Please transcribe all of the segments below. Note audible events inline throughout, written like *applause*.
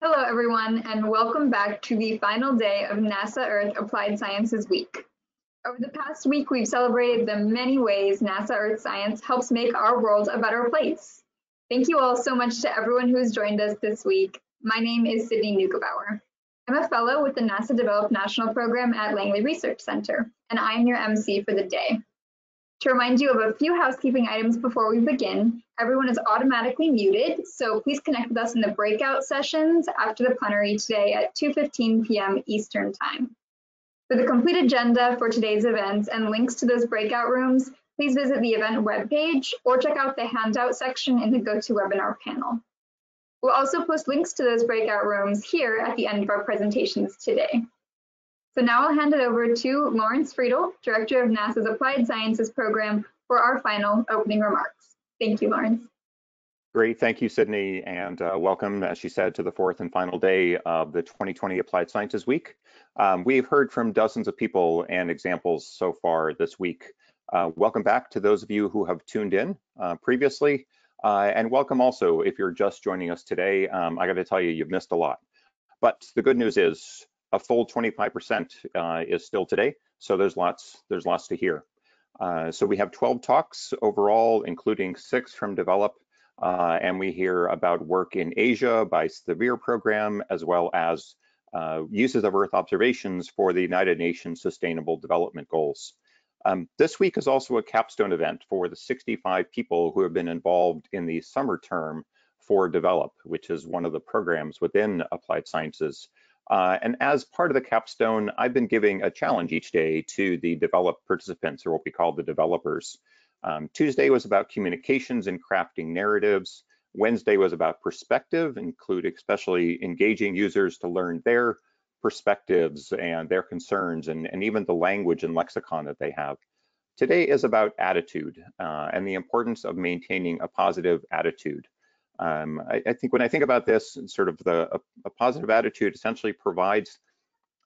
Hello, everyone, and welcome back to the final day of NASA Earth Applied Sciences Week. Over the past week, we've celebrated the many ways NASA Earth Science helps make our world a better place. Thank you all so much to everyone who's joined us this week. My name is Sydney Neugebauer. I'm a fellow with the NASA Developed National Program at Langley Research Center, and I'm your MC for the day. To remind you of a few housekeeping items before we begin, everyone is automatically muted, so please connect with us in the breakout sessions after the plenary today at 2.15 p.m. Eastern Time. For the complete agenda for today's events and links to those breakout rooms, please visit the event webpage or check out the handout section in the GoToWebinar panel. We'll also post links to those breakout rooms here at the end of our presentations today. So now I'll hand it over to Lawrence Friedl, Director of NASA's Applied Sciences Program, for our final opening remarks. Thank you, Lawrence. Great, thank you, Sydney, and uh, welcome, as she said, to the fourth and final day of the 2020 Applied Sciences Week. Um, we've heard from dozens of people and examples so far this week. Uh, welcome back to those of you who have tuned in uh, previously, uh, and welcome also if you're just joining us today. Um, I got to tell you, you've missed a lot. But the good news is a full 25% uh, is still today. So there's lots, there's lots to hear. Uh, so we have 12 talks overall, including six from Develop, uh, and we hear about work in Asia by the SERVIR program, as well as uh, uses of Earth observations for the United Nations Sustainable Development Goals. Um, this week is also a capstone event for the 65 people who have been involved in the summer term for Develop, which is one of the programs within Applied Sciences uh, and as part of the capstone, I've been giving a challenge each day to the develop participants, or what we call the developers. Um, Tuesday was about communications and crafting narratives. Wednesday was about perspective, including especially engaging users to learn their perspectives and their concerns and, and even the language and lexicon that they have. Today is about attitude uh, and the importance of maintaining a positive attitude. Um, I, I, think when I think about this, sort of the a, a positive attitude essentially provides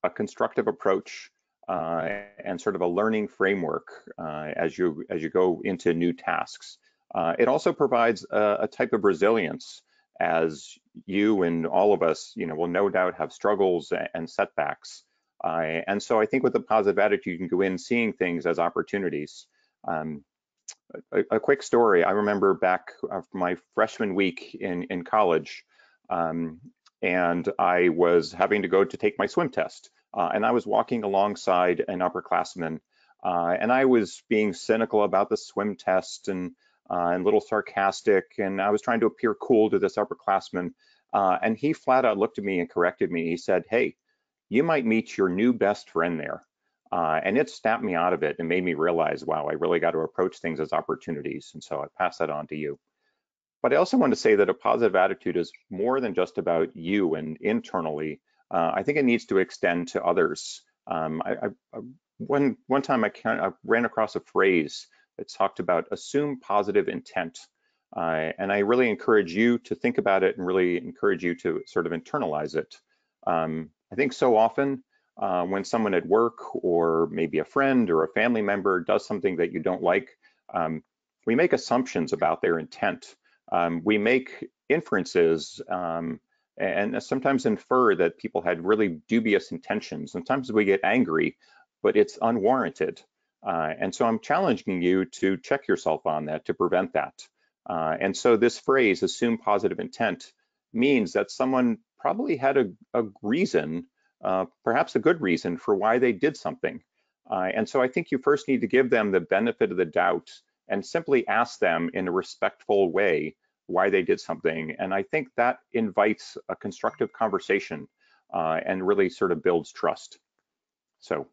a constructive approach uh, and sort of a learning framework uh, as you as you go into new tasks. Uh, it also provides a, a, type of resilience as you and all of us, you know, will no doubt have struggles and setbacks. And so I think with a positive attitude, you can go in seeing things as opportunities. Um, a, a, quick story. I remember back uh, my freshman week in, in college, um, and I was having to go to take my swim test. Uh, and I was walking alongside an upperclassman, uh, and I was being cynical about the swim test and uh, and a little sarcastic, and I was trying to appear cool to this upperclassman. Uh, and he flat out looked at me and corrected me. He said, "Hey, you might meet your new best friend there." Uh, and it snapped me out of it and made me realize, wow, I really got to approach things as opportunities. And so I pass that on to you. But I also want to say that a positive attitude is more than just about you and internally. Uh, I think it needs to extend to others. Um, I, I, one, one time I, can, I, ran across a phrase that talked about assume positive intent. Uh, and I really encourage you to think about it and really encourage you to sort of internalize it. Um, I think so often uh, when someone at work or maybe a friend or a family member does something that you don't like, um, we make assumptions about their intent. Um, we make inferences um, and sometimes infer that people had really dubious intentions. Sometimes we get angry, but it's unwarranted. Uh, and so I'm challenging you to check yourself on that to prevent that. Uh, and so this phrase, assume positive intent, means that someone probably had a, a reason uh, perhaps a good reason for why they did something. Uh, and so I think you first need to give them the benefit of the doubt and simply ask them in a respectful way why they did something. And I think that invites a constructive conversation uh, and really sort of builds trust. So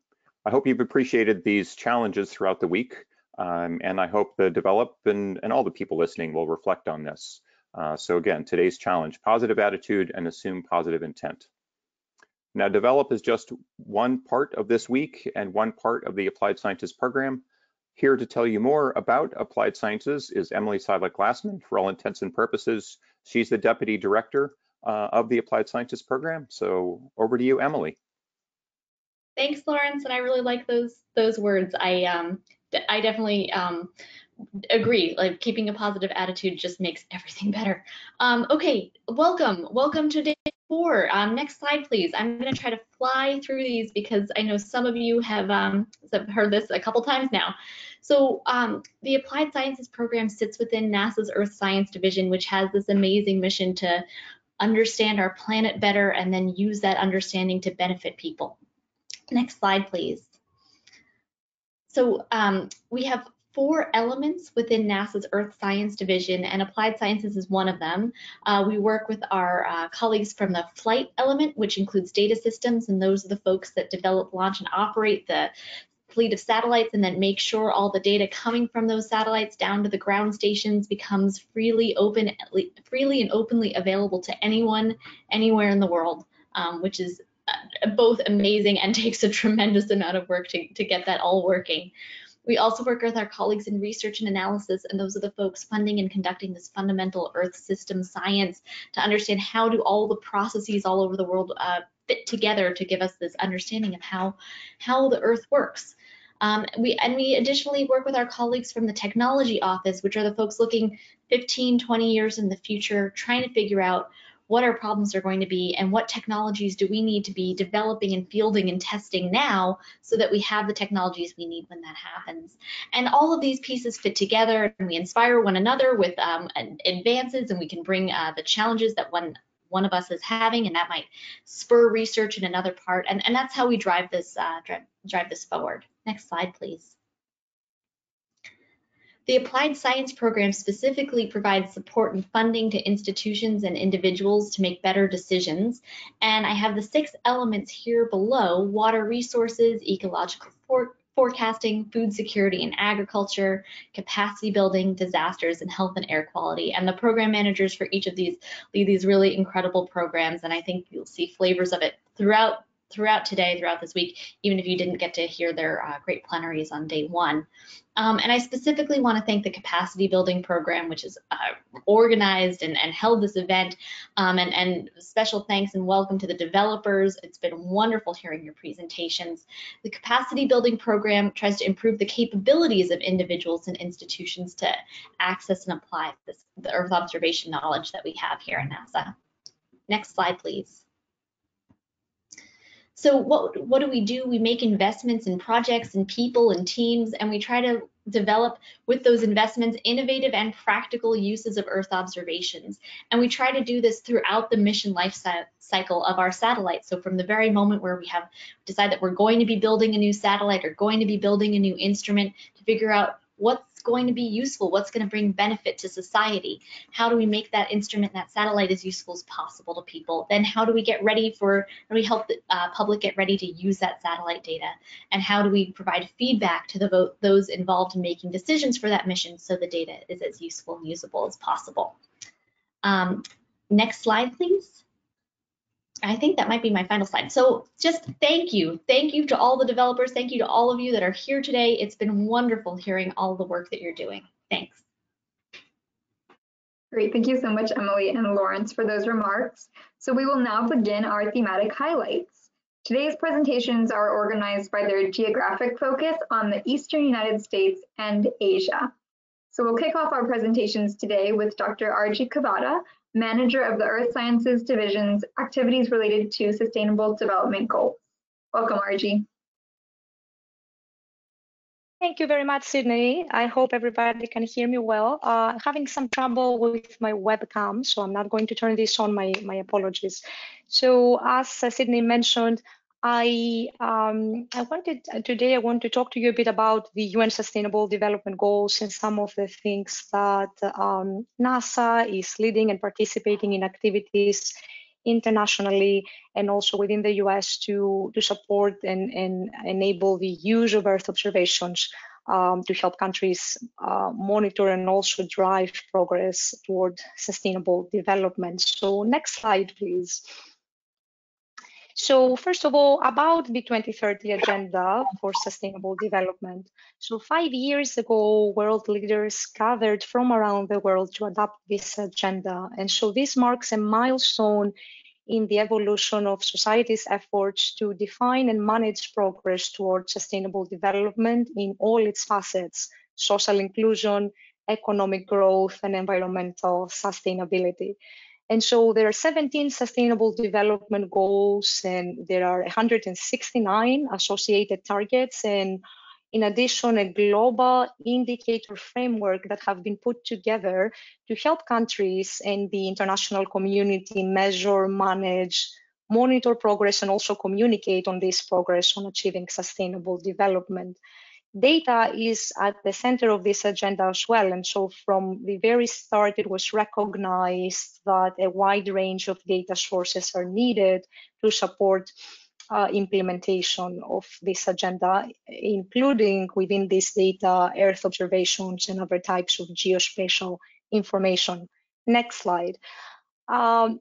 I hope you've appreciated these challenges throughout the week. Um, and I hope the develop and, and all the people listening will reflect on this. Uh, so again, today's challenge, positive attitude and assume positive intent. Now, Develop is just one part of this week and one part of the Applied Sciences program. Here to tell you more about Applied Sciences is Emily Sylak-Glassman. For all intents and purposes, she's the Deputy Director uh, of the Applied Sciences program. So over to you, Emily. Thanks, Lawrence, and I really like those those words. I um, I definitely um, agree. Like keeping a positive attitude just makes everything better. Um, okay welcome. Welcome to day four. Um, next slide please. I'm going to try to fly through these because i know some of you have, um, heard this a couple times now. So um, the applied sciences program sits within nasa's earth science division which has this amazing mission to understand our planet better and then use that understanding to benefit people. Next slide please. So um, we have four elements within NASA's Earth Science Division, and Applied Sciences is one of them. Uh, we work with our uh, colleagues from the flight element, which includes data systems, and those are the folks that develop, launch, and operate the fleet of satellites and then make sure all the data coming from those satellites down to the ground stations becomes freely open freely and openly available to anyone anywhere in the world um, which is uh, both amazing and *laughs* takes a tremendous amount of work to, to get that all working we also work with our colleagues in research and analysis, and those are the folks funding and conducting this fundamental Earth system science to understand how do all the processes all over the world uh, fit together to give us this understanding of how, how the Earth works. Um, we and we additionally work with our colleagues from the technology office, which are the folks looking 15, 20 years in the future, trying to figure out what our problems are going to be and what technologies do we need to be developing and fielding and testing now so that we have the technologies we need when that happens. And all of these pieces fit together and we inspire one another with um, advances and we can bring uh, the challenges that one one of us is having and that might spur research in another part and, and that's how we drive this uh, drive, drive this forward. Next slide please. The Applied Science Program specifically provides support and funding to institutions and individuals to make better decisions. And I have the six elements here below, water resources, ecological for forecasting, food security and agriculture, capacity building, disasters, and health and air quality. And the program managers for each of these lead these really incredible programs. And I think you'll see flavors of it throughout throughout today, throughout this week, even if you didn't get to hear their uh, great plenaries on day one. Um, and I specifically want to thank the capacity building program, which has uh, organized and, and, held this event. Um, and, and, special thanks and welcome to the developers. It's been wonderful hearing your presentations. The capacity building program tries to improve the capabilities of individuals and institutions to access and apply this, the Earth observation knowledge that we have here at NASA. Next slide, please. So what what do we do? We make investments in projects and people and teams, and we try to develop with those investments innovative and practical uses of Earth observations. And we try to do this throughout the mission life cycle of our satellite. So from the very moment where we have decided that we're going to be building a new satellite or going to be building a new instrument to figure out what's going to be useful, what's going to bring benefit to society. How do we make that instrument, that satellite as useful as possible to people? Then how do we get ready for, how do we help the uh, public get ready to use that satellite data? And how do we provide feedback to the those involved in making decisions for that mission so the data is as useful and usable as possible? Um, next slide, please. I think that might be my final slide. So just thank you. Thank you to all the developers. Thank you to all of you that are here today. It's been wonderful hearing all the work that you're doing. Thanks. Great. Thank you so much, Emily and Lawrence, for those remarks. So we will now begin our thematic highlights. Today's presentations are organized by their geographic focus on the Eastern United States and Asia. So we'll kick off our presentations today with Dr. Argie Kavvada, Manager of the Earth Sciences Division's activities related to Sustainable Development Goals. Welcome, Argie. Thank you very much, Sydney. I hope everybody can hear me well. Uh, having some trouble with my webcam, so I'm not going to turn this on, my, my apologies. So as uh, Sydney mentioned, I um, I wanted today I want to talk to you a bit about the UN Sustainable Development Goals and some of the things that um, NASA is leading and participating in activities internationally and also within the US to to support and, and enable the use of Earth observations um, to help countries uh, monitor and also drive progress toward sustainable development. So next slide, please. So first of all, about the 2030 Agenda for Sustainable Development. So five years ago, world leaders gathered from around the world to adopt this agenda. And so this marks a milestone in the evolution of society's efforts to define and manage progress towards sustainable development in all its facets. social inclusion, economic growth, and environmental sustainability. And so there are 17 sustainable development goals and there are 169 associated targets. And in addition, a global indicator framework that have been put together to help countries and the international community measure, manage, monitor progress, and also communicate on this progress on achieving sustainable development data is at the center of this agenda as well. And so from the very start, it was recognized that a wide range of data sources are needed to support uh, implementation of this agenda, including within this data, Earth observations and other types of geospatial information. Next slide. Um,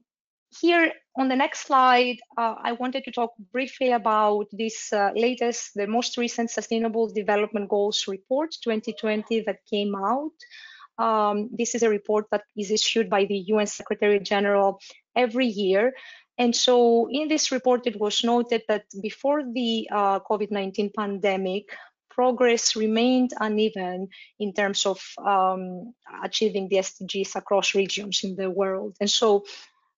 here on the next slide, uh, I wanted to talk briefly about this uh, latest, the most recent Sustainable Development Goals report 2020 that came out. Um, this is a report that is issued by the UN Secretary General every year. And so in this report, it was noted that before the uh, COVID-19 pandemic, progress remained uneven in terms of um, achieving the SDGs across regions in the world. And so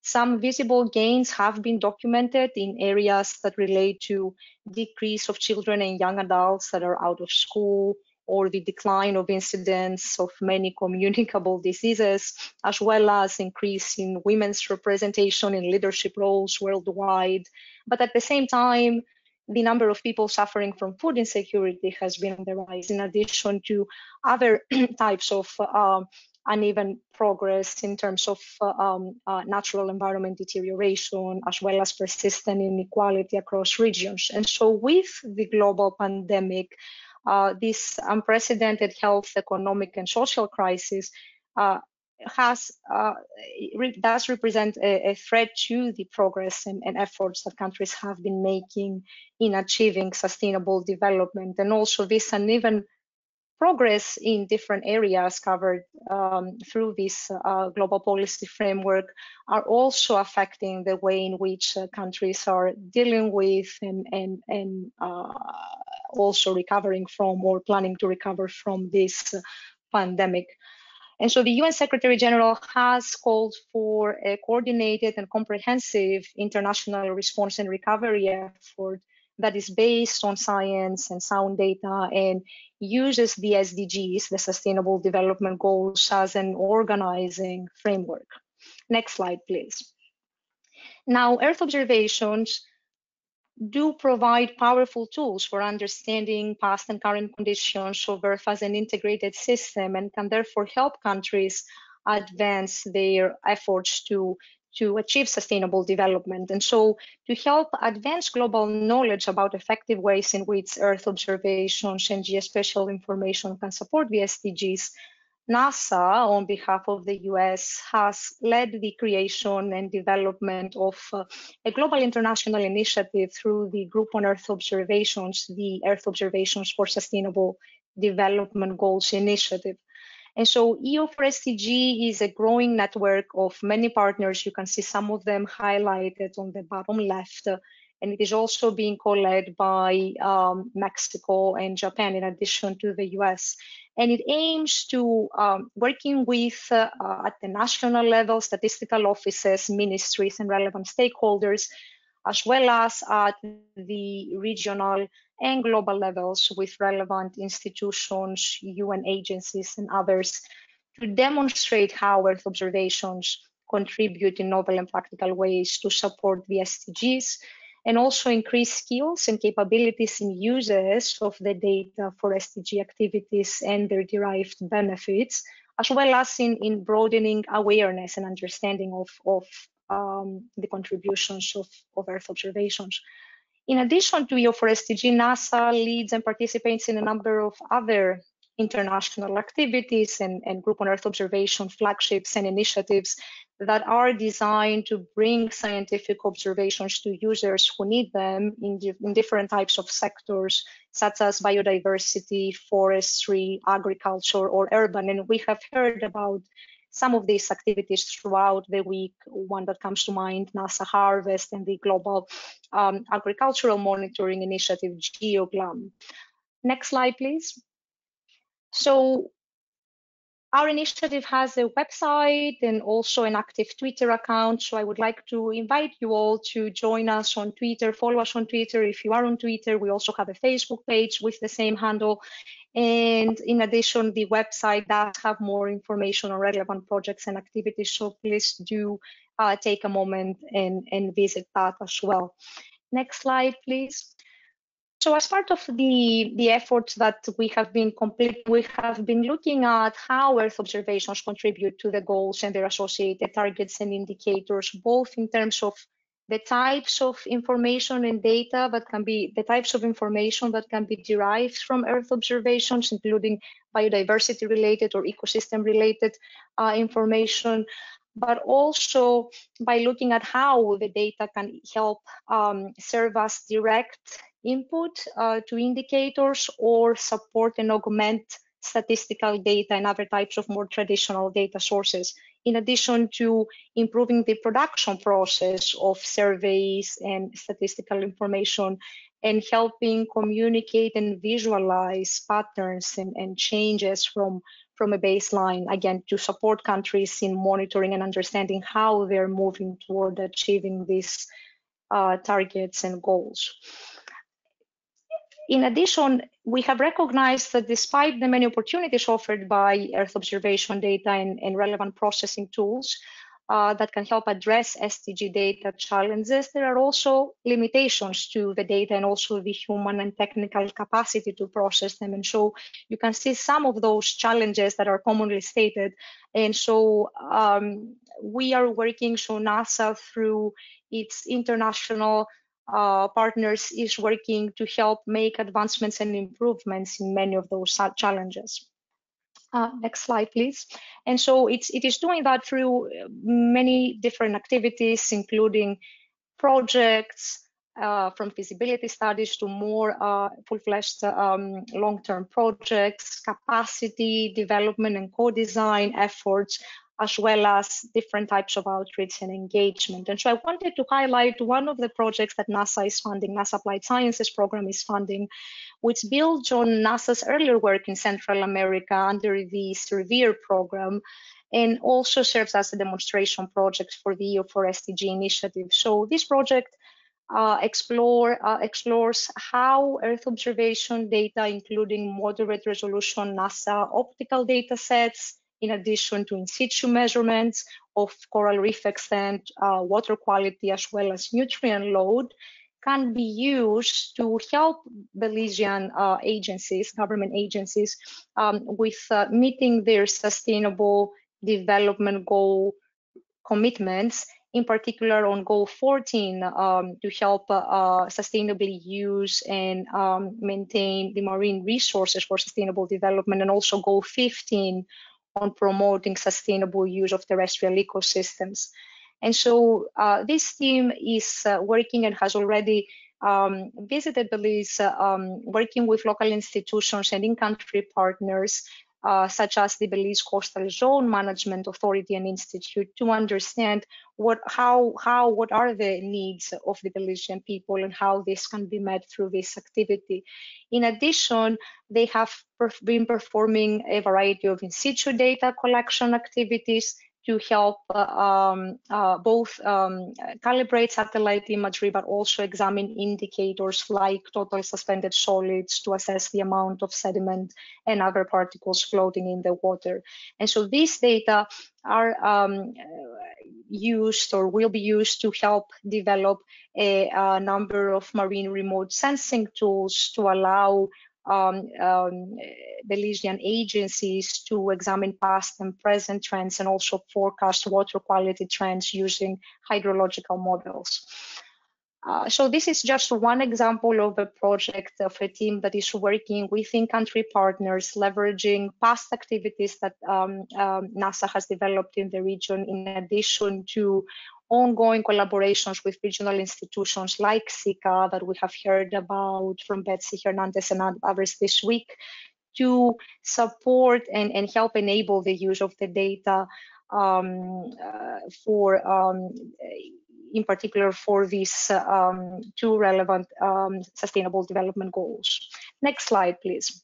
some visible gains have been documented in areas that relate to decrease of children and young adults that are out of school or the decline of incidence of many *laughs* communicable diseases, as well as increase in women's representation in leadership roles worldwide. But at the same time, the number of people suffering from food insecurity has been on the rise, in addition to other *clears throat* types of uh, uneven progress in terms of uh, um, uh, natural environment deterioration, as well as persistent inequality across regions. And so with the global pandemic, uh, this unprecedented health, economic, and social crisis has uh, re does represent a, a, threat to the progress and, and, efforts that countries have been making in achieving sustainable development. And also this uneven progress in different areas covered um, through this uh, global policy framework are also affecting the way in which uh, countries are dealing with and, and, and uh, also recovering from or planning to recover from this pandemic. And so the UN Secretary General has called for a coordinated and comprehensive international response and recovery effort that is based on science and sound data and uses the SDGs, the Sustainable Development Goals, as an organizing framework. Next slide, please. Now, Earth observations do provide powerful tools for understanding past and current conditions of Earth as an integrated system and can therefore help countries advance their efforts to to achieve sustainable development. And so to help advance global knowledge about effective ways in which Earth observations and geospatial information can support the SDGs, NASA, on behalf of the US, has led the creation and development of uh, a global international initiative through the Group on Earth Observations, the Earth Observations for Sustainable Development Goals Initiative. And so EO4SDG is a growing network of many partners. You can see some of them highlighted on the bottom left. And it is also being co-led by um, Mexico and Japan in addition to the US. And it aims to um, working with uh, at the national level, statistical offices, ministries, and relevant stakeholders, as well as at the regional and global levels with relevant institutions, UN agencies, and others to demonstrate how Earth observations contribute in novel and practical ways to support the SDGs and also increase skills and capabilities in users of the data for SDG activities and their derived benefits, as well as in, in broadening awareness and understanding of, of um, the contributions of, of Earth observations. In addition to EO4SDG, NASA leads and participates in a number of other international activities and, and group on Earth observation flagships and initiatives that are designed to bring scientific observations to users who need them in, in different types of sectors, such as biodiversity, forestry, agriculture, or urban. And we have heard about some of these activities throughout the week. One that comes to mind, NASA Harvest and the Global um, Agricultural Monitoring Initiative, GEOGLAM. Next slide, please. So our initiative has a website and also an active Twitter account. So I would like to invite you all to join us on Twitter, follow us on Twitter. If you are on Twitter, we also have a Facebook page with the same handle. And in addition, the website does have more information on relevant projects and activities. So please do uh, take a moment and, and visit that as well. Next slide, please. So as part of the, the efforts that we have been completing, we have been looking at how Earth observations contribute to the goals and their associated targets and indicators, both in terms of the types of information and data that can be, the types of information that can be derived from Earth observations, including biodiversity related or ecosystem related uh, information, but also by looking at how the data can help um, serve as direct input uh, to indicators or support and augment statistical data and other types of more traditional data sources, in addition to improving the production process of surveys and statistical information and helping communicate and visualize patterns and, and changes from, from a baseline, again, to support countries in monitoring and understanding how they're moving toward achieving these uh, targets and goals. In addition, we have recognized that despite the many opportunities offered by Earth observation data and, and relevant processing tools uh, that can help address SDG data challenges, there are also limitations to the data and also the human and technical capacity to process them. And so you can see some of those challenges that are commonly stated. And so um, we are working, so NASA through its international uh, partners is working to help make advancements and improvements in many of those challenges. Uh, next slide, please. And so it's, it is doing that through many different activities, including projects, uh, from feasibility studies to more uh, full-fledged um, long-term projects, capacity development and co-design efforts, as well as different types of outreach and engagement. And so I wanted to highlight one of the projects that NASA is funding, NASA Applied Sciences Program is funding, which builds on NASA's earlier work in Central America under the SERVIR program and also serves as a demonstration project for the EO4SDG initiative. So this project uh, explore, uh, explores how Earth observation data, including moderate resolution NASA optical data sets, in addition to in situ measurements of coral reef extent, uh, water quality, as well as nutrient load, can be used to help Belizean uh, agencies, government agencies, um, with uh, meeting their sustainable development goal commitments, in particular on goal 14 um, to help uh, uh, sustainably use and um, maintain the marine resources for sustainable development, and also goal 15 on promoting sustainable use of terrestrial ecosystems. And so uh, this team is uh, working and has already um, visited Belize, uh, um, working with local institutions and in-country partners, uh, such as the Belize Coastal Zone Management Authority and Institute, to understand what, how, how, what are the needs of the Belizean people and how this can be met through this activity. In addition, they have perf been performing a variety of in situ data collection activities to help um, uh, both um, calibrate satellite imagery, but also examine indicators like total suspended solids to assess the amount of sediment and other particles floating in the water. And so these data are um, used or will be used to help develop a, a number of marine remote sensing tools to allow um, um, Belizean agencies to examine past and present trends and also forecast water quality trends using hydrological models. Uh, so this is just one example of a project of a team that is working within country partners, leveraging past activities that um, um, NASA has developed in the region, in addition to ongoing collaborations with regional institutions like SICA that we have heard about from Betsy Hernandez and others this week to support and, and help enable the use of the data um, uh, for um, in particular for these um, two relevant um, sustainable development goals. Next slide, please.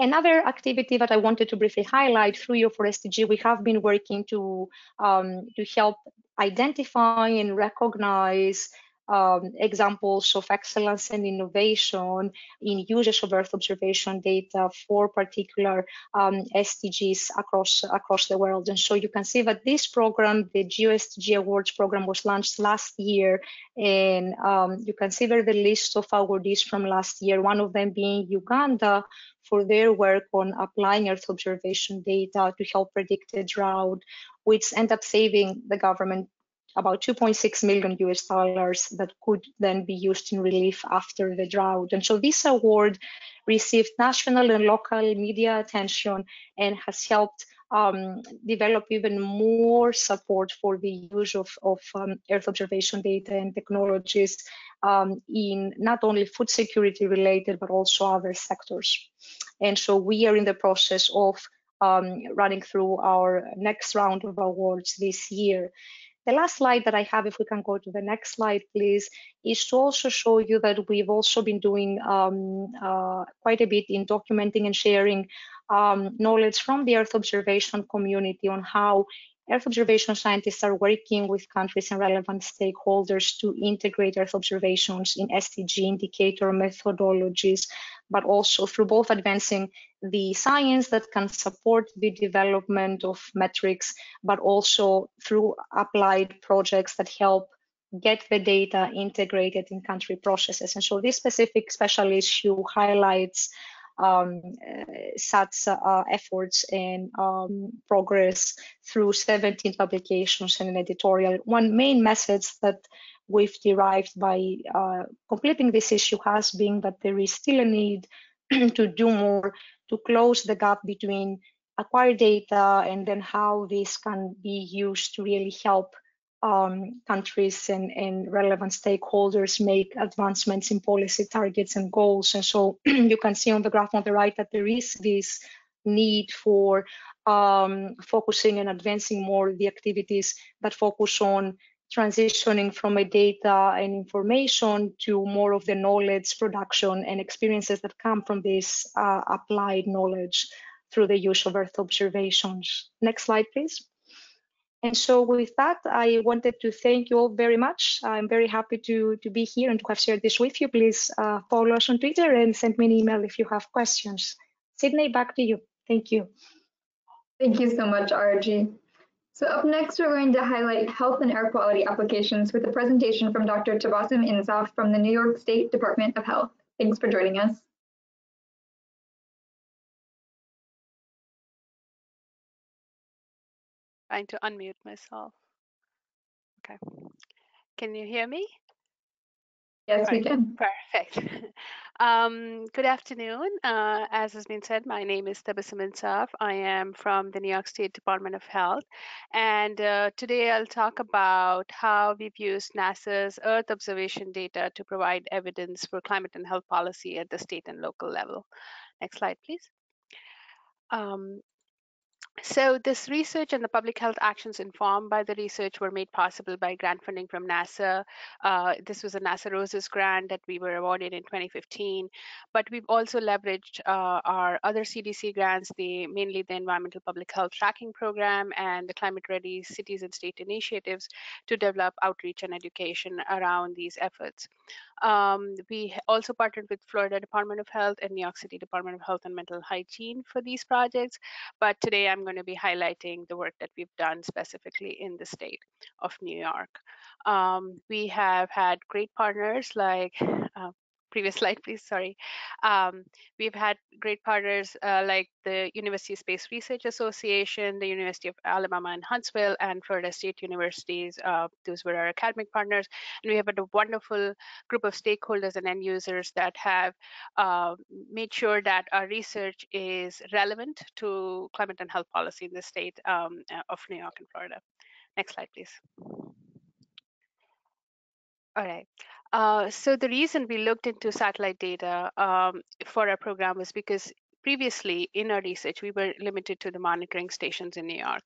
Another activity that I wanted to briefly highlight through EO4SDG, we have been working to, um, to help identify and recognize um, examples of excellence and innovation in usage of Earth observation data for particular um, SDGs across across the world. And so you can see that this program, the GeoSDG Awards program, was launched last year, and um, you can see there the list of awardees from last year. One of them being Uganda for their work on applying Earth observation data to help predict a drought, which end up saving the government about 2.6 million US dollars that could then be used in relief after the drought. And so this award received national and local media attention and has helped um, develop even more support for the use of, of um, Earth observation data and technologies um, in not only food security related, but also other sectors. And so we are in the process of um, running through our next round of awards this year. The last slide that I have, if we can go to the next slide, please, is to also show you that we've also been doing um, uh, quite a bit in documenting and sharing um, knowledge from the Earth observation community on how Earth observation scientists are working with countries and relevant stakeholders to integrate Earth observations in SDG indicator methodologies, but also through both advancing the science that can support the development of metrics, but also through applied projects that help get the data integrated in country processes. And so this specific special issue highlights um, such uh, efforts and um, progress through 17 publications and an editorial. One main message that we've derived by uh, completing this issue has been that there is still a need *clears throat* to do more to close the gap between acquired data and then how this can be used to really help um, countries and, and, relevant stakeholders make advancements in policy targets and goals. And so *clears throat* you can see on the graph on the right that there is this need for um, focusing and advancing more the activities that focus on transitioning from a data and information to more of the knowledge production and experiences that come from this uh, applied knowledge through the use of Earth observations. Next slide, please. And so with that, I wanted to thank you all very much. I'm very happy to, to be here and to have shared this with you. Please uh, follow us on Twitter and send me an email if you have questions. Sydney, back to you. Thank you. Thank you so much, Argie. So up next, we're going to highlight health and air quality applications with a presentation from Dr. Tabassum Insaf from the New York State Department of Health. Thanks for joining us. trying to unmute myself. Okay. Can you hear me? Yes, right. we can. Perfect. *laughs* Um, good afternoon. Uh, as has been said, my name is Tabassum Insaf. I am from the New York State Department of Health. And uh, today I'll talk about how we've used NASA's Earth observation data to provide evidence for climate and health policy at the state and local level. Next slide, please. Um, so this research and the public health actions informed by the research were made possible by grant funding from NASA. Uh, this was a NASA ROSES grant that we were awarded in 2015, but we've also leveraged uh, our other CDC grants, the mainly the Environmental Public Health Tracking Program and the Climate Ready Cities and State Initiatives to develop outreach and education around these efforts. Um, we also partnered with Florida Department of Health and New York City Department of Health and Mental Hygiene for these projects. But today I'm going to be highlighting the work that we've done specifically in the state of New York. Um, we have had great partners like uh, previous *laughs* slide, please, sorry. Um, we've had great partners uh, like the University Space Research Association, the University of Alabama in Huntsville, and Florida State Universities. Uh, those were our academic partners. And we have a wonderful group of stakeholders and end users that have uh, made sure that our research is relevant to climate and health policy in the state um, of New York and Florida. Next slide, please. All right. Uh, so the reason we looked into satellite data um, for our program was because previously in our research, we were limited to the monitoring stations in New York.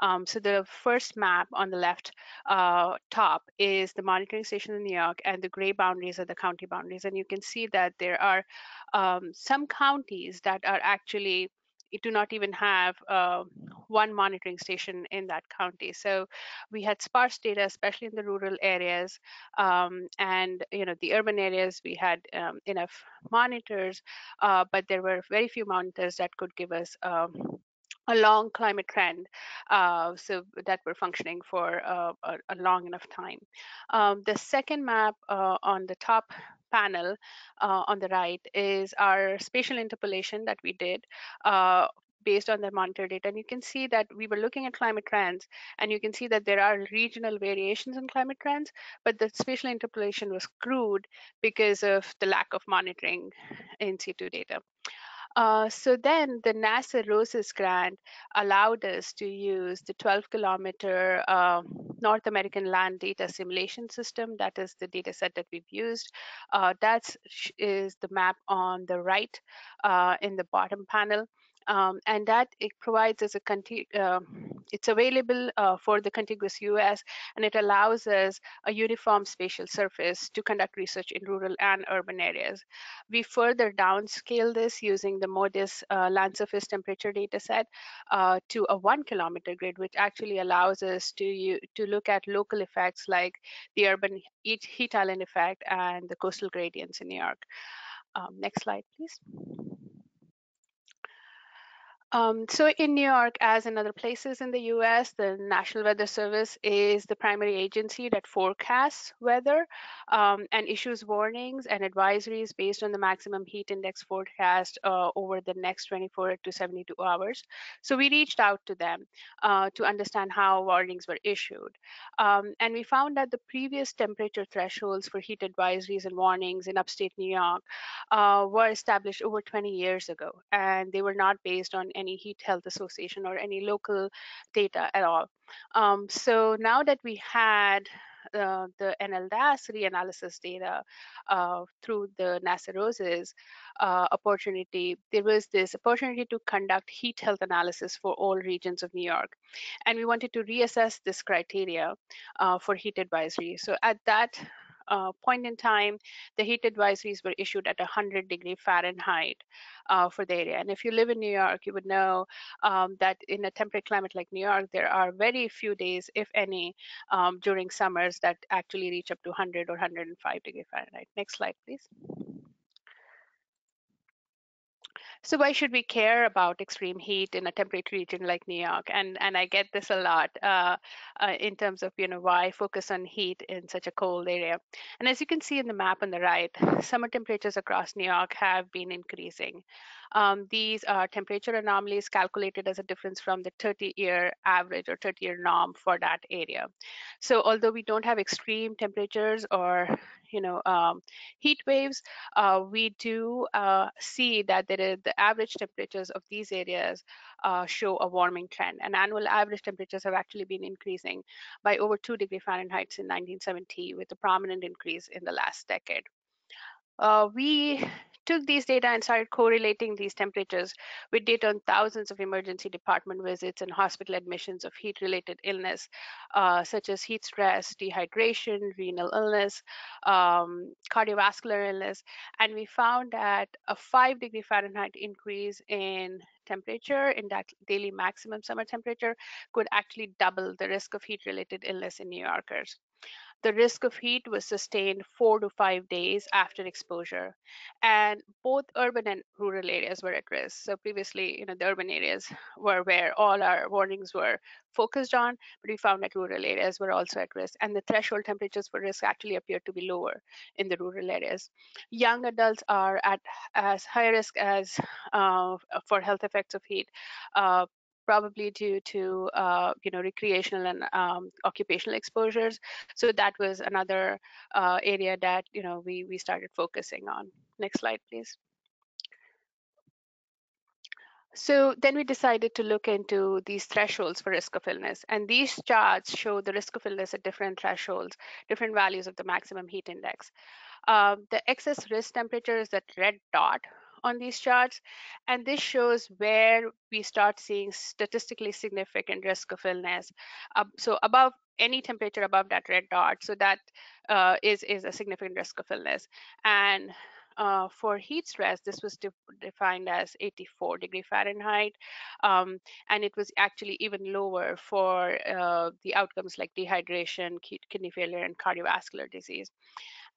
Um, so the first map on the left uh, top is the monitoring station in New York, and the gray boundaries are the county boundaries. And you can see that there are um, some counties that are actually do not even have uh, one monitoring station in that county. So we had sparse data, especially in the rural areas, um, and you know the urban areas we had um, enough monitors, uh, but there were very few monitors that could give us. Um, a long climate trend, uh, so that were functioning for uh, a, a, long enough time. Um, the second map uh, on the top panel uh, on the right is our spatial interpolation that we did uh, based on the monitor data. And you can see that we were looking at climate trends, and you can see that there are regional variations in climate trends, but the spatial interpolation was screwed because of the lack of monitoring in situ data. Uh, so then the NASA ROSES grant allowed us to use the 12 kilometer uh, North American land data assimilation system. That is the data set that we've used. Uh, that is the map on the right uh, in the bottom panel um, and that it provides us a uh, it's available uh, for the contiguous US and it allows us a uniform spatial surface to conduct research in rural and urban areas. We further downscale this using the MODIS uh, land surface temperature data set uh, to a one kilometer grid, which actually allows us to, to look at local effects like the urban heat, heat island effect and the coastal gradients in New York. Um, next slide, please. Um, so in New York, as in other places in the US, the National Weather Service is the primary agency that forecasts weather um, and issues warnings and advisories based on the maximum heat index forecast uh, over the next 24 to 72 hours. So we reached out to them uh, to understand how warnings were issued. Um, and we found that the previous temperature thresholds for heat advisories and warnings in upstate New York uh, were established over 20 years ago, and they were not based on any heat health association or any local data at all. Um, so now that we had uh, the NLDAS reanalysis data uh, through the NASA ROSES uh, opportunity, there was this opportunity to conduct heat health analysis for all regions of New York. And we wanted to reassess this criteria uh, for heat advisory. So at that uh, point in time, the heat advisories were issued at 100 degree Fahrenheit uh, for the area. And if you live in New York, you would know um, that in a temperate climate like New York, there are very few days, if any, um, during summers that actually reach up to 100 or 105 degree Fahrenheit. Next slide, please. So why should we care about extreme heat in a temperate region like New York? And and I get this a lot uh, uh, in terms of you know why focus on heat in such a cold area. And as you can see in the map on the right, summer temperatures across New York have been increasing. Um, these are temperature anomalies calculated as a difference from the 30-year average or 30-year norm for that area. So although we don't have extreme temperatures or you know um, heat waves, uh, we do uh, see that there is the average temperatures of these areas uh, show a warming trend. And annual average temperatures have actually been increasing by over two degree Fahrenheit in 1970, with a prominent increase in the last decade. Uh, we took these data and started correlating these temperatures with data on thousands of emergency department visits and hospital admissions of heat-related illness, uh, such as heat stress, dehydration, renal illness, um, cardiovascular illness. And we found that a five degree Fahrenheit increase in temperature in that daily maximum summer temperature could actually double the risk of heat-related illness in New Yorkers. The risk of heat was sustained four to five days after exposure. And both urban and rural areas were at risk. So previously, you know, the urban areas were where all our warnings were focused on, but we found that rural areas were also at risk. And the threshold temperatures for risk actually appeared to be lower in the rural areas. Young adults are at as high risk as uh, for health effects of heat. Uh, probably due to uh, you know recreational and um, occupational exposures. So that was another uh, area that you know we we started focusing on. Next slide, please. So then we decided to look into these thresholds for risk of illness. And these charts show the risk of illness at different thresholds, different values of the maximum heat index. Uh, the excess risk temperature is that red dot on these charts. And this shows where we start seeing statistically significant risk of illness. So above any temperature above that red dot, so that uh, is is a significant risk of illness. And uh, for heat stress, this was de defined as 84 degree Fahrenheit, um, and it was actually even lower for uh, the outcomes like dehydration, kidney failure, and cardiovascular disease.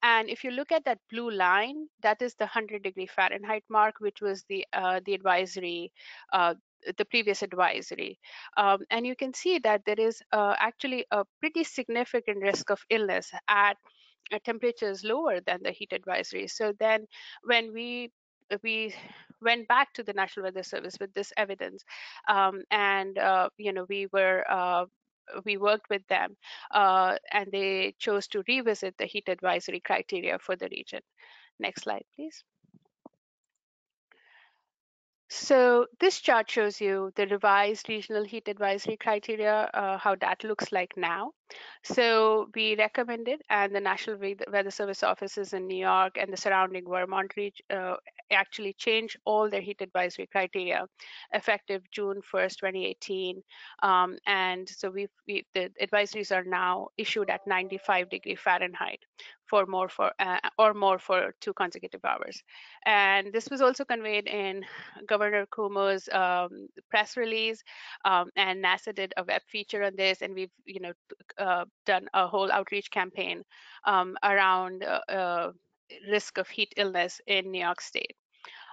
And if you look at that blue line, that is the 100 degree Fahrenheit mark, which was the uh, the advisory, uh, the previous advisory. Um, and you can see that there is uh, actually a pretty significant risk of illness at temperatures lower than the heat advisory. So then when we we went back to the National Weather Service with this evidence, um, and uh, you know we were uh, we worked with them, uh, and they chose to revisit the heat advisory criteria for the region. Next slide, please. So this chart shows you the revised regional heat advisory criteria, uh, how that looks like now. So we recommended, and the National Weather Service offices in New York and the surrounding Vermont region uh, actually changed all their heat advisory criteria effective June 1st, 2018. Um, and so we the advisories are now issued at 95 degree Fahrenheit for more for uh, or more for two consecutive hours. And this was also conveyed in Governor Cuomo's um, press release, um, and NASA did a web feature on this, and we've you know uh, done a whole outreach campaign um, around uh, uh, risk of heat illness in New York State.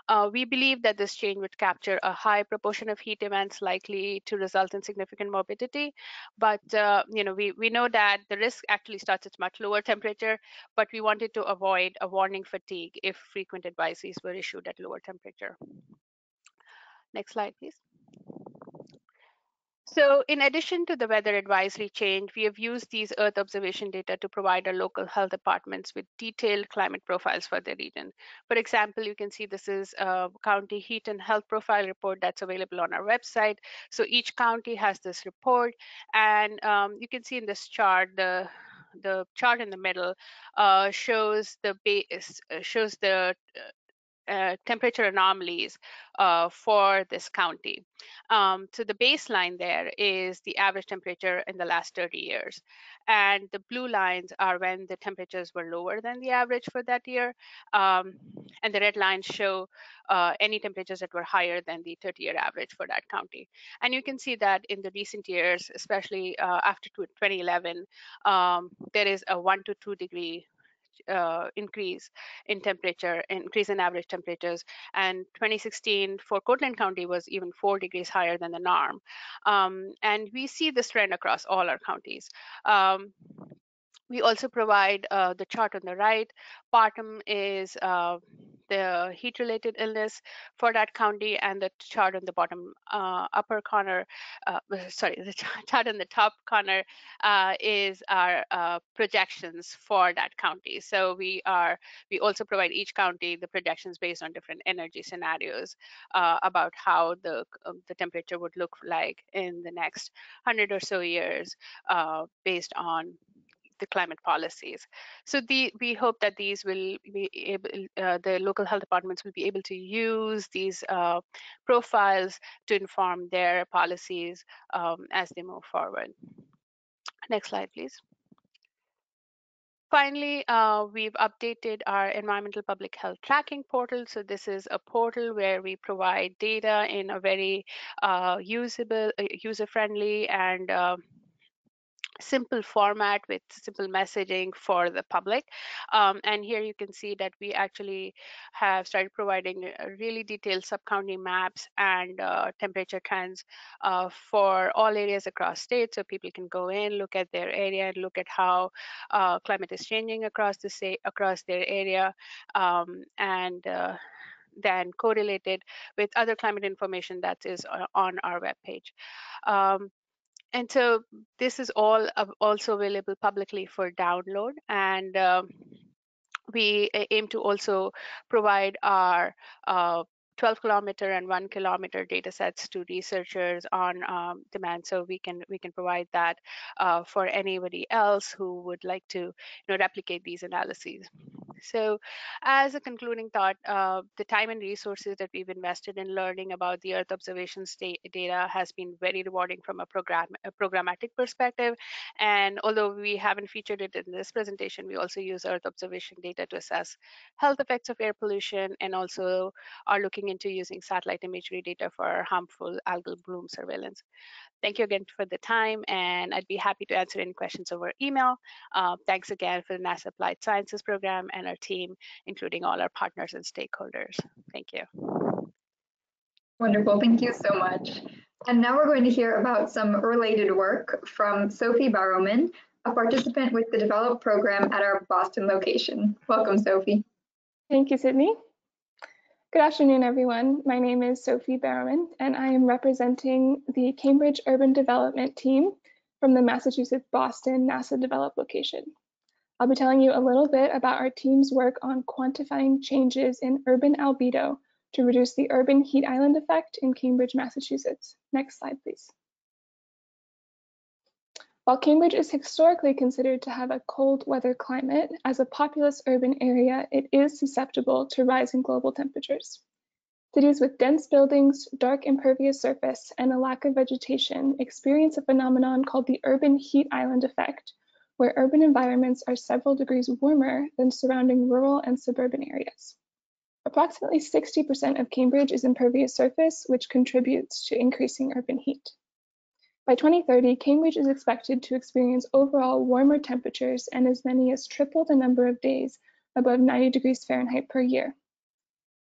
Uh, we believe that this change would capture a high proportion of heat events likely to result in significant morbidity. But uh, you know, we, we know that the risk actually starts at much lower temperature, but we wanted to avoid a warning fatigue if frequent advisories were issued at lower temperature. Next slide, please. So in addition to the weather advisory change, we have used these Earth observation data to provide our local health departments with detailed climate profiles for the region. For example, you can see this is a county heat and health profile report that's available on our website. So each county has this report and um, you can see in this chart, the the chart in the middle uh, shows the base uh, shows the uh, temperature anomalies uh, for this county. Um, so the baseline there is the average temperature in the last 30 years. And the blue lines are when the temperatures were lower than the average for that year. Um, and the red lines show uh, any temperatures that were higher than the 30 year average for that county. And you can see that in the recent years, especially uh, after 2011, um, there is a one to two degree uh, increase in temperature, increase in average temperatures. And 2016 for Cortland County was even four degrees higher than the norm. Um, and we see this trend across all our counties. Um, we also provide uh, the chart on the right. Bottom is uh, the heat-related illness for that county, and the chart on the bottom uh, upper corner, uh, *laughs* sorry, the *laughs* chart on the top corner uh, is our uh, projections for that county. So we are we also provide each county the projections based on different energy scenarios about how the um, the temperature would look like in the next hundred or so years, based on the climate policies. So the, we hope that these will be able, uh, the local health departments will be able to use these uh, profiles to inform their policies um, as they move forward. Next slide, please. Finally, uh, we've updated our environmental public health tracking portal. So this is a portal where we provide data in a very uh, usable, uh, user-friendly and uh, simple format with simple messaging for the public. Um, and here you can see that we actually have started providing really detailed sub-county maps and uh, temperature trends uh, for all areas across states. So people can go in, look at their area, and look at how uh, climate is changing across the state, across their area, um, and uh, then correlated with other climate information that is uh, on our webpage. Um, and so this is all also available publicly for download. And um, we aim to also provide our uh, 12 kilometer and one kilometer data sets to researchers on um, demand so we can we can provide that uh, for anybody else who would like to you know replicate these analyses So as a concluding thought, uh, the time and resources that we've invested in learning about the Earth observation data has been very rewarding from a, program a programmatic perspective. And although we haven't featured it in this presentation, we also use Earth observation data to assess health effects of air pollution and also are looking into using satellite imagery data for harmful algal bloom surveillance. Thank you again for the time, and I'd be happy to answer any questions over email. Uh, thanks again for the NASA Applied Sciences program and our team, including all our partners and stakeholders. Thank you. Wonderful, thank you so much. And now we're going to hear about some related work from Sophie Barrowman, a participant with the Develop program at our Boston location. Welcome, Sophie. Thank you, Sydney. Good afternoon, everyone. My name is Sophie Barrowman, and I am representing the Cambridge Urban Development Team from the Massachusetts Boston NASA Develop location. I'll be telling you a little bit about our team's work on quantifying changes in urban albedo to reduce the urban heat island effect in Cambridge, Massachusetts. Next slide, please. While Cambridge is historically considered to have a cold weather climate, as a populous urban area, it is susceptible to rising global temperatures. Cities with dense buildings, dark impervious surface, and a lack of vegetation experience a phenomenon called the urban heat island effect, where urban environments are several degrees warmer than surrounding rural and suburban areas. Approximately 60% of Cambridge is impervious surface, which contributes to increasing urban heat. By 2030, Cambridge is expected to experience overall warmer temperatures and as many as triple the number of days above 90 degrees Fahrenheit per year.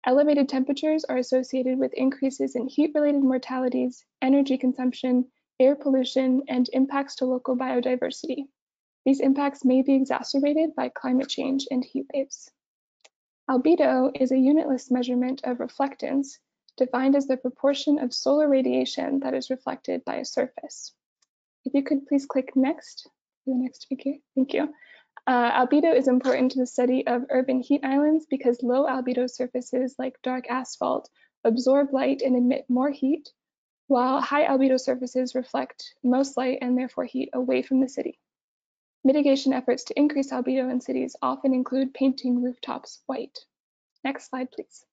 Elevated temperatures are associated with increases in heat-related mortalities, energy consumption, air pollution, and impacts to local biodiversity. These impacts may be exacerbated by climate change and heat waves. Albedo is a unitless measurement of reflectance defined as the proportion of solar radiation that is reflected by a surface. If you could please click next, the next figure, thank you. Uh, albedo is important to the study of urban heat islands because low albedo surfaces like dark asphalt absorb light and emit more heat, while high albedo surfaces reflect most light and therefore heat away from the city. Mitigation efforts to increase albedo in cities often include painting rooftops white. Next slide, please.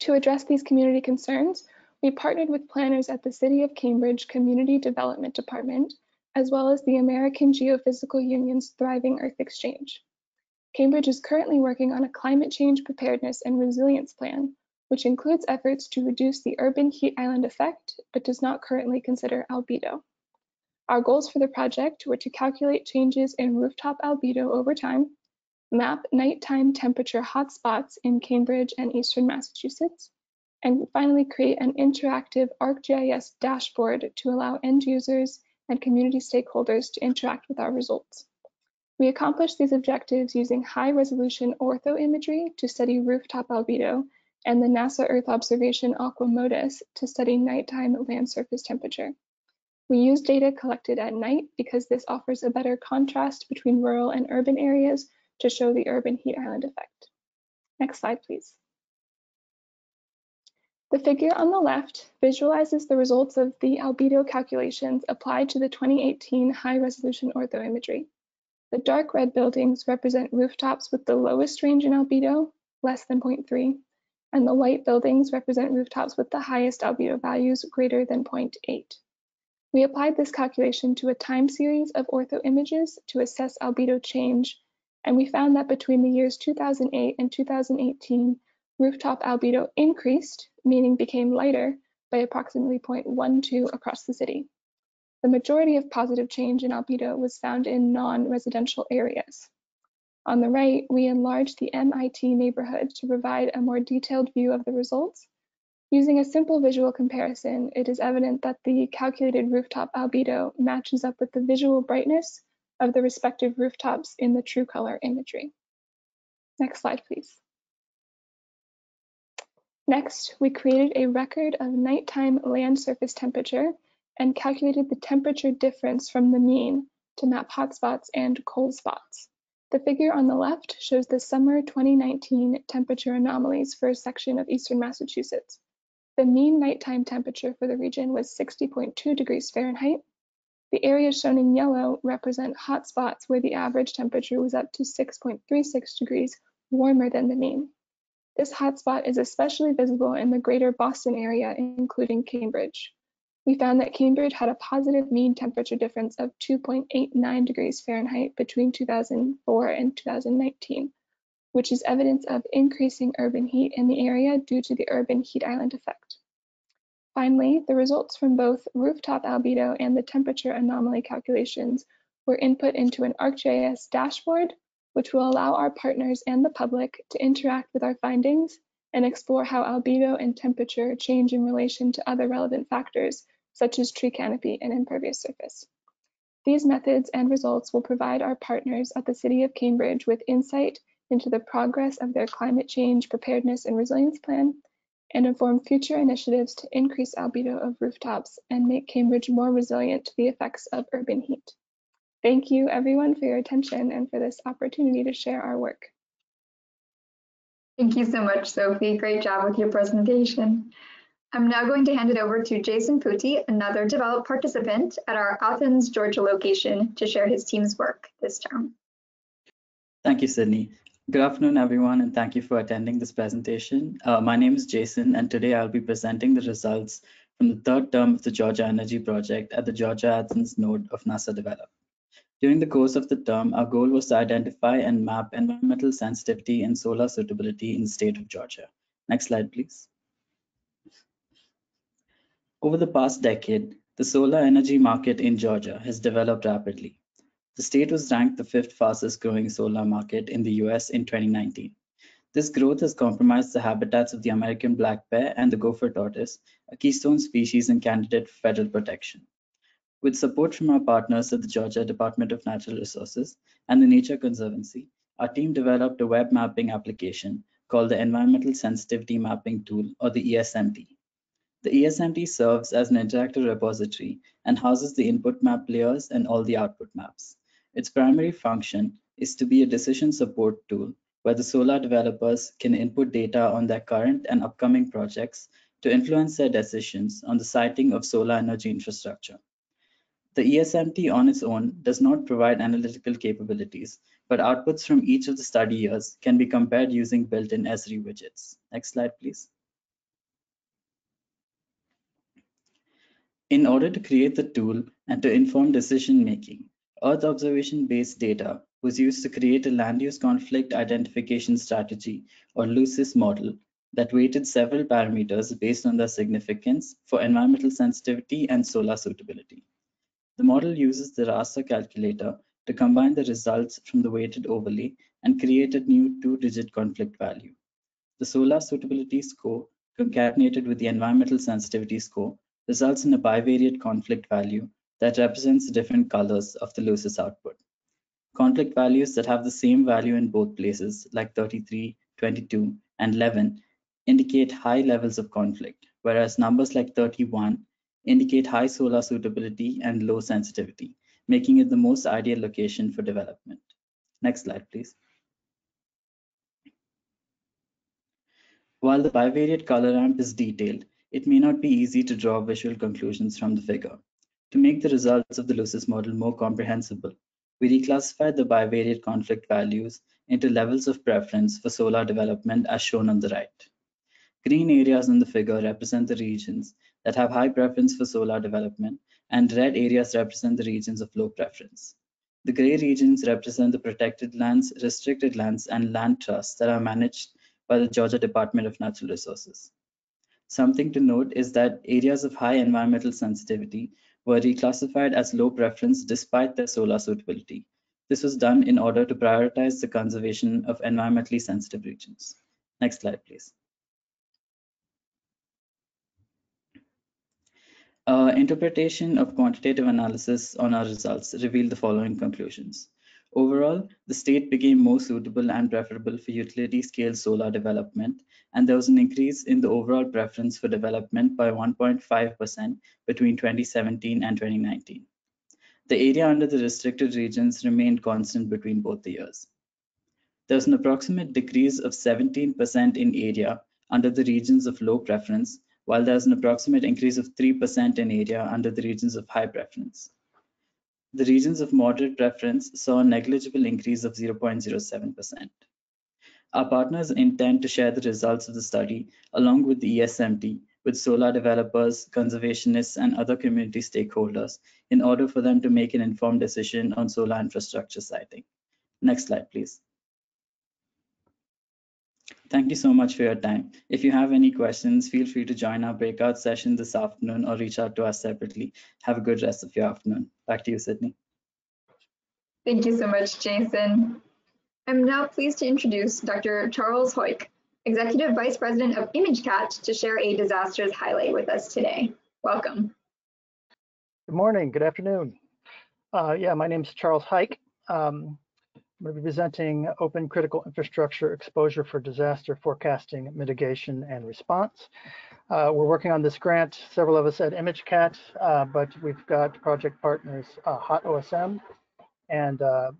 To address these community concerns, we partnered with planners at the City of Cambridge Community Development Department, as well as the American Geophysical Union's Thriving Earth Exchange. Cambridge is currently working on a climate change preparedness and resilience plan, which includes efforts to reduce the urban heat island effect, but does not currently consider albedo. Our goals for the project were to calculate changes in rooftop albedo over time, map nighttime temperature hotspots in Cambridge and Eastern Massachusetts, and finally create an interactive ArcGIS dashboard to allow end users and community stakeholders to interact with our results. We accomplished these objectives using high-resolution ortho imagery to study rooftop albedo and the NASA Earth observation Aqua MODIS to study nighttime land surface temperature. We use data collected at night because this offers a better contrast between rural and urban areas to show the urban heat island effect. Next slide, please. The figure on the left visualizes the results of the albedo calculations applied to the 2018 high-resolution ortho imagery. The dark red buildings represent rooftops with the lowest range in albedo, less than 0.3, and the white buildings represent rooftops with the highest albedo values, greater than 0.8. We applied this calculation to a time series of ortho images to assess albedo change and we found that between the years 2008 and 2018, rooftop albedo increased, meaning became lighter, by approximately 0.12 across the city. The majority of positive change in albedo was found in non-residential areas. On the right, we enlarged the MIT neighborhood to provide a more detailed view of the results. Using a simple visual comparison, it is evident that the calculated rooftop albedo matches up with the visual brightness of the respective rooftops in the true color imagery. Next slide, please. Next, we created a record of nighttime land surface temperature and calculated the temperature difference from the mean to map hotspots and cold spots. The figure on the left shows the summer 2019 temperature anomalies for a section of eastern Massachusetts. The mean nighttime temperature for the region was 60.2 degrees Fahrenheit, The areas shown in yellow represent hot spots where the average temperature was up to 6.36 degrees warmer than the mean. This hotspot is especially visible in the greater Boston area, including Cambridge. We found that Cambridge had a positive mean temperature difference of 2.89 degrees Fahrenheit between 2004 and 2019, which is evidence of increasing urban heat in the area due to the urban heat island effect. Finally, the results from both rooftop albedo and the temperature anomaly calculations were input into an ArcGIS dashboard, which will allow our partners and the public to interact with our findings and explore how albedo and temperature change in relation to other relevant factors, such as tree canopy and impervious surface. These methods and results will provide our partners at the City of Cambridge with insight into the progress of their climate change preparedness and resilience plan and inform future initiatives to increase albedo of rooftops and make Cambridge more resilient to the effects of urban heat. Thank you everyone for your attention and for this opportunity to share our work. Thank you so much, Sophie. Great job with your presentation. I'm now going to hand it over to Jason Putti, another developed participant at our Athens, Georgia location to share his team's work this term. Thank you, Sydney. Good afternoon, everyone, and thank you for attending this presentation. Uh, my name is Jason, and today I'll be presenting the results from the third term of the Georgia Energy Project at the Georgia Athens node of NASA Develop. During the course of the term, our goal was to identify and map environmental sensitivity and solar suitability in the state of Georgia. Next slide, please. Over the past decade, the solar energy market in Georgia has developed rapidly. The state was ranked the fifth fastest growing solar market in the US in 2019. This growth has compromised the habitats of the American black bear and the gopher tortoise, a keystone species and candidate for federal protection. With support from our partners at the Georgia Department of Natural Resources and the Nature Conservancy, our team developed a web mapping application called the Environmental Sensitivity Mapping Tool, or the ESMT. The ESMT serves as an interactive repository and houses the input map layers and all the output maps. Its primary function is to be a decision support tool where the solar developers can input data on their current and upcoming projects to influence their decisions on the siting of solar energy infrastructure. The ESMT on its own does not provide analytical capabilities, but outputs from each of the study years can be compared using built-in Esri widgets. Next slide, please. In order to create the tool and to inform decision making, Earth observation-based data was used to create a land use conflict identification strategy or LUCIS model that weighted several parameters based on their significance for environmental sensitivity and solar suitability. The model uses the raster calculator to combine the results from the weighted overlay and create a new two-digit conflict value. The solar suitability score concatenated with the environmental sensitivity score results in a bivariate conflict value that represents the different colors of the LUCIS output. Conflict values that have the same value in both places, like 33, 22, and 11, indicate high levels of conflict, whereas numbers like 31 indicate high solar suitability and low sensitivity, making it the most ideal location for development. Next slide, please. While the bivariate color ramp is detailed, it may not be easy to draw visual conclusions from the figure. To make the results of the LUCIS model more comprehensible, we reclassified the bivariate conflict values into levels of preference for solar development as shown on the right. Green areas in the figure represent the regions that have high preference for solar development, and red areas represent the regions of low preference. The gray regions represent the protected lands, restricted lands, and land trusts that are managed by the Georgia Department of Natural Resources. Something to note is that areas of high environmental sensitivity were reclassified as low preference despite their solar suitability. This was done in order to prioritize the conservation of environmentally sensitive regions. Next slide, please. Uh, interpretation of quantitative analysis on our results revealed the following conclusions. Overall, the state became more suitable and preferable for utility scale solar development, and there was an increase in the overall preference for development by 1.5% between 2017 and 2019. The area under the restricted regions remained constant between both the years. There was an approximate decrease of 17% in area under the regions of low preference, while there was an approximate increase of 3% in area under the regions of high preference. The regions of moderate preference saw a negligible increase of 0.07%. Our partners intend to share the results of the study along with the ESMT with solar developers, conservationists, and other community stakeholders in order for them to make an informed decision on solar infrastructure siting. Next slide, please. Thank you so much for your time. If you have any questions, feel free to join our breakout session this afternoon or reach out to us separately. Have a good rest of your afternoon. Back to you, Sydney. Thank you so much, Jason. I'm now pleased to introduce Dr. Charles Huyck, Executive Vice President of ImageCat, to share a disasters highlight with us today. Welcome. Good morning, good afternoon. Uh, yeah, my name is Charles Huyck. Um, I'm going to be presenting Open Critical Infrastructure Exposure for Disaster Forecasting, Mitigation, and Response. Uh, we're working on this grant, several of us at ImageCat, uh, but we've got project partners uh, Hot OSM and uh,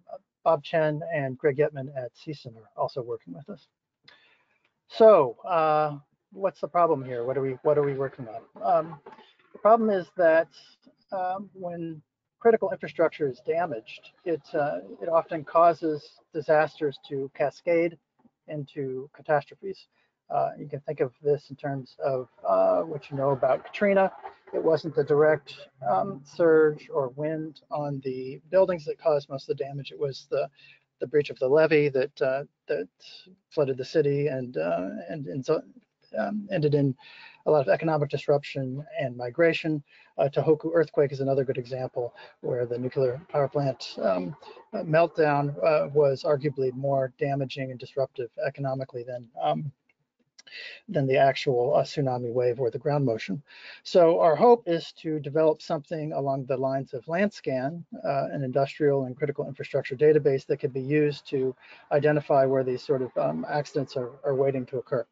Bob Chen and Greg Yetman at CIESIN are also working with us. So uh, what's the problem here? What are we what are we working on? Um, the problem is that um, when critical infrastructure is damaged, it, uh, it often causes disasters to cascade into catastrophes. Uh, you can think of this in terms of uh, what you know about Katrina. It wasn't the direct um, surge or wind on the buildings that caused most of the damage. It was the the breach of the levee that uh, that flooded the city and uh, and, and so, um, ended in a lot of economic disruption and migration. Uh, Tohoku earthquake is another good example where the nuclear power plant um, meltdown uh, was arguably more damaging and disruptive economically than um, than the actual uh, tsunami wave or the ground motion. So our hope is to develop something along the lines of Landscan, uh, an industrial and critical infrastructure database that could be used to identify where these sort of um, accidents are, are waiting to occur.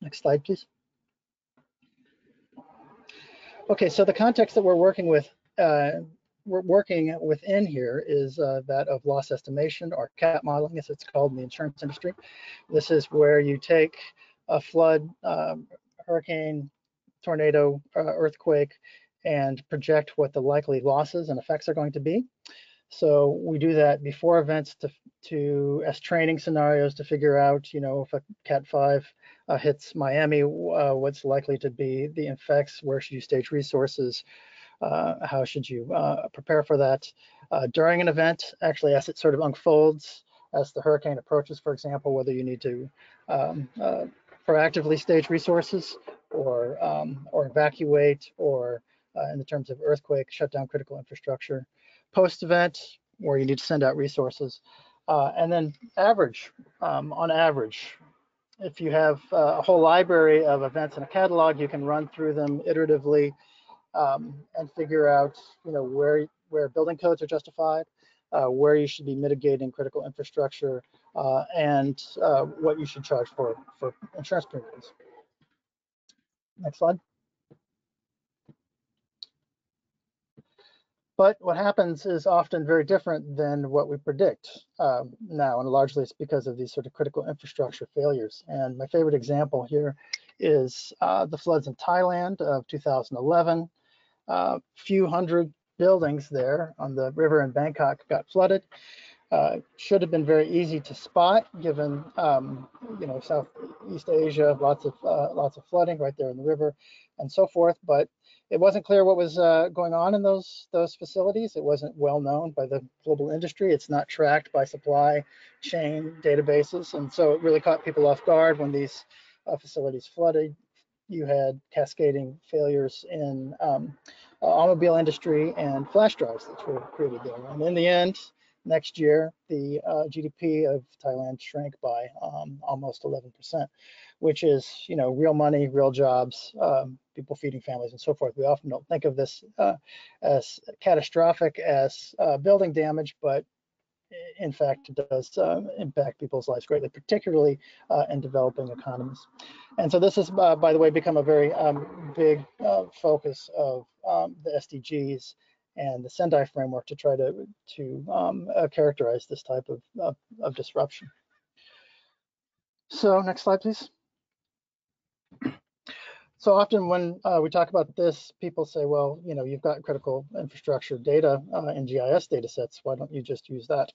Next slide, please. Okay, so the context that we're working with, uh, we're working within here is uh, that of loss estimation or CAT modeling, as it's called in the insurance industry. This is where you take a flood, um, hurricane, tornado, uh, earthquake, and project what the likely losses and effects are going to be. So we do that before events to, to as training scenarios to figure out, you know, if a Cat 5 uh, hits Miami, uh, what's likely to be the effects, where should you stage resources, uh, how should you uh, prepare for that uh, during an event, actually as it sort of unfolds, as the hurricane approaches, for example, whether you need to um, uh, proactively stage resources or, um, or evacuate or in the terms of earthquake, shut down critical infrastructure. Post-event, where you need to send out resources. and then average, um, on average, if you have uh, a whole library of events in a catalog, you can run through them iteratively um, and figure out, you know, where where building codes are justified, uh, where you should be mitigating critical infrastructure, uh, and uh, what you should charge for for insurance premiums. Next slide. But what happens is often very different than what we predict um, now, and largely it's because of these sort of critical infrastructure failures. And my favorite example here is uh, the floods in Thailand of 2011. A uh, few hundred buildings there on the river in Bangkok got flooded. Uh, should have been very easy to spot given um, you know Southeast Asia, lots of uh, lots of flooding right there in the river and so forth. But it wasn't clear what was uh, going on in those those facilities. It wasn't well known by the global industry. It's not tracked by supply chain databases, and so it really caught people off guard when these uh, facilities flooded. You had cascading failures in um, automobile industry and flash drives that were created there. And in the end, next year, the uh, GDP of Thailand shrank by um, almost 11%, which is, you know, real money, real jobs, um, people feeding families and so forth. We often don't think of this uh, as catastrophic as uh, building damage, but in fact, it does uh, impact people's lives greatly, particularly uh, in developing economies. And so this has, uh, by the way, become a very um, big focus of um, the SDGs and the Sendai framework to try to, to um, uh, characterize this type of, of, of disruption. So next slide, please. so often when uh, we talk about this, people say, well, you know, you've got critical infrastructure data uh, in GIS data sets. Why don't you just use that?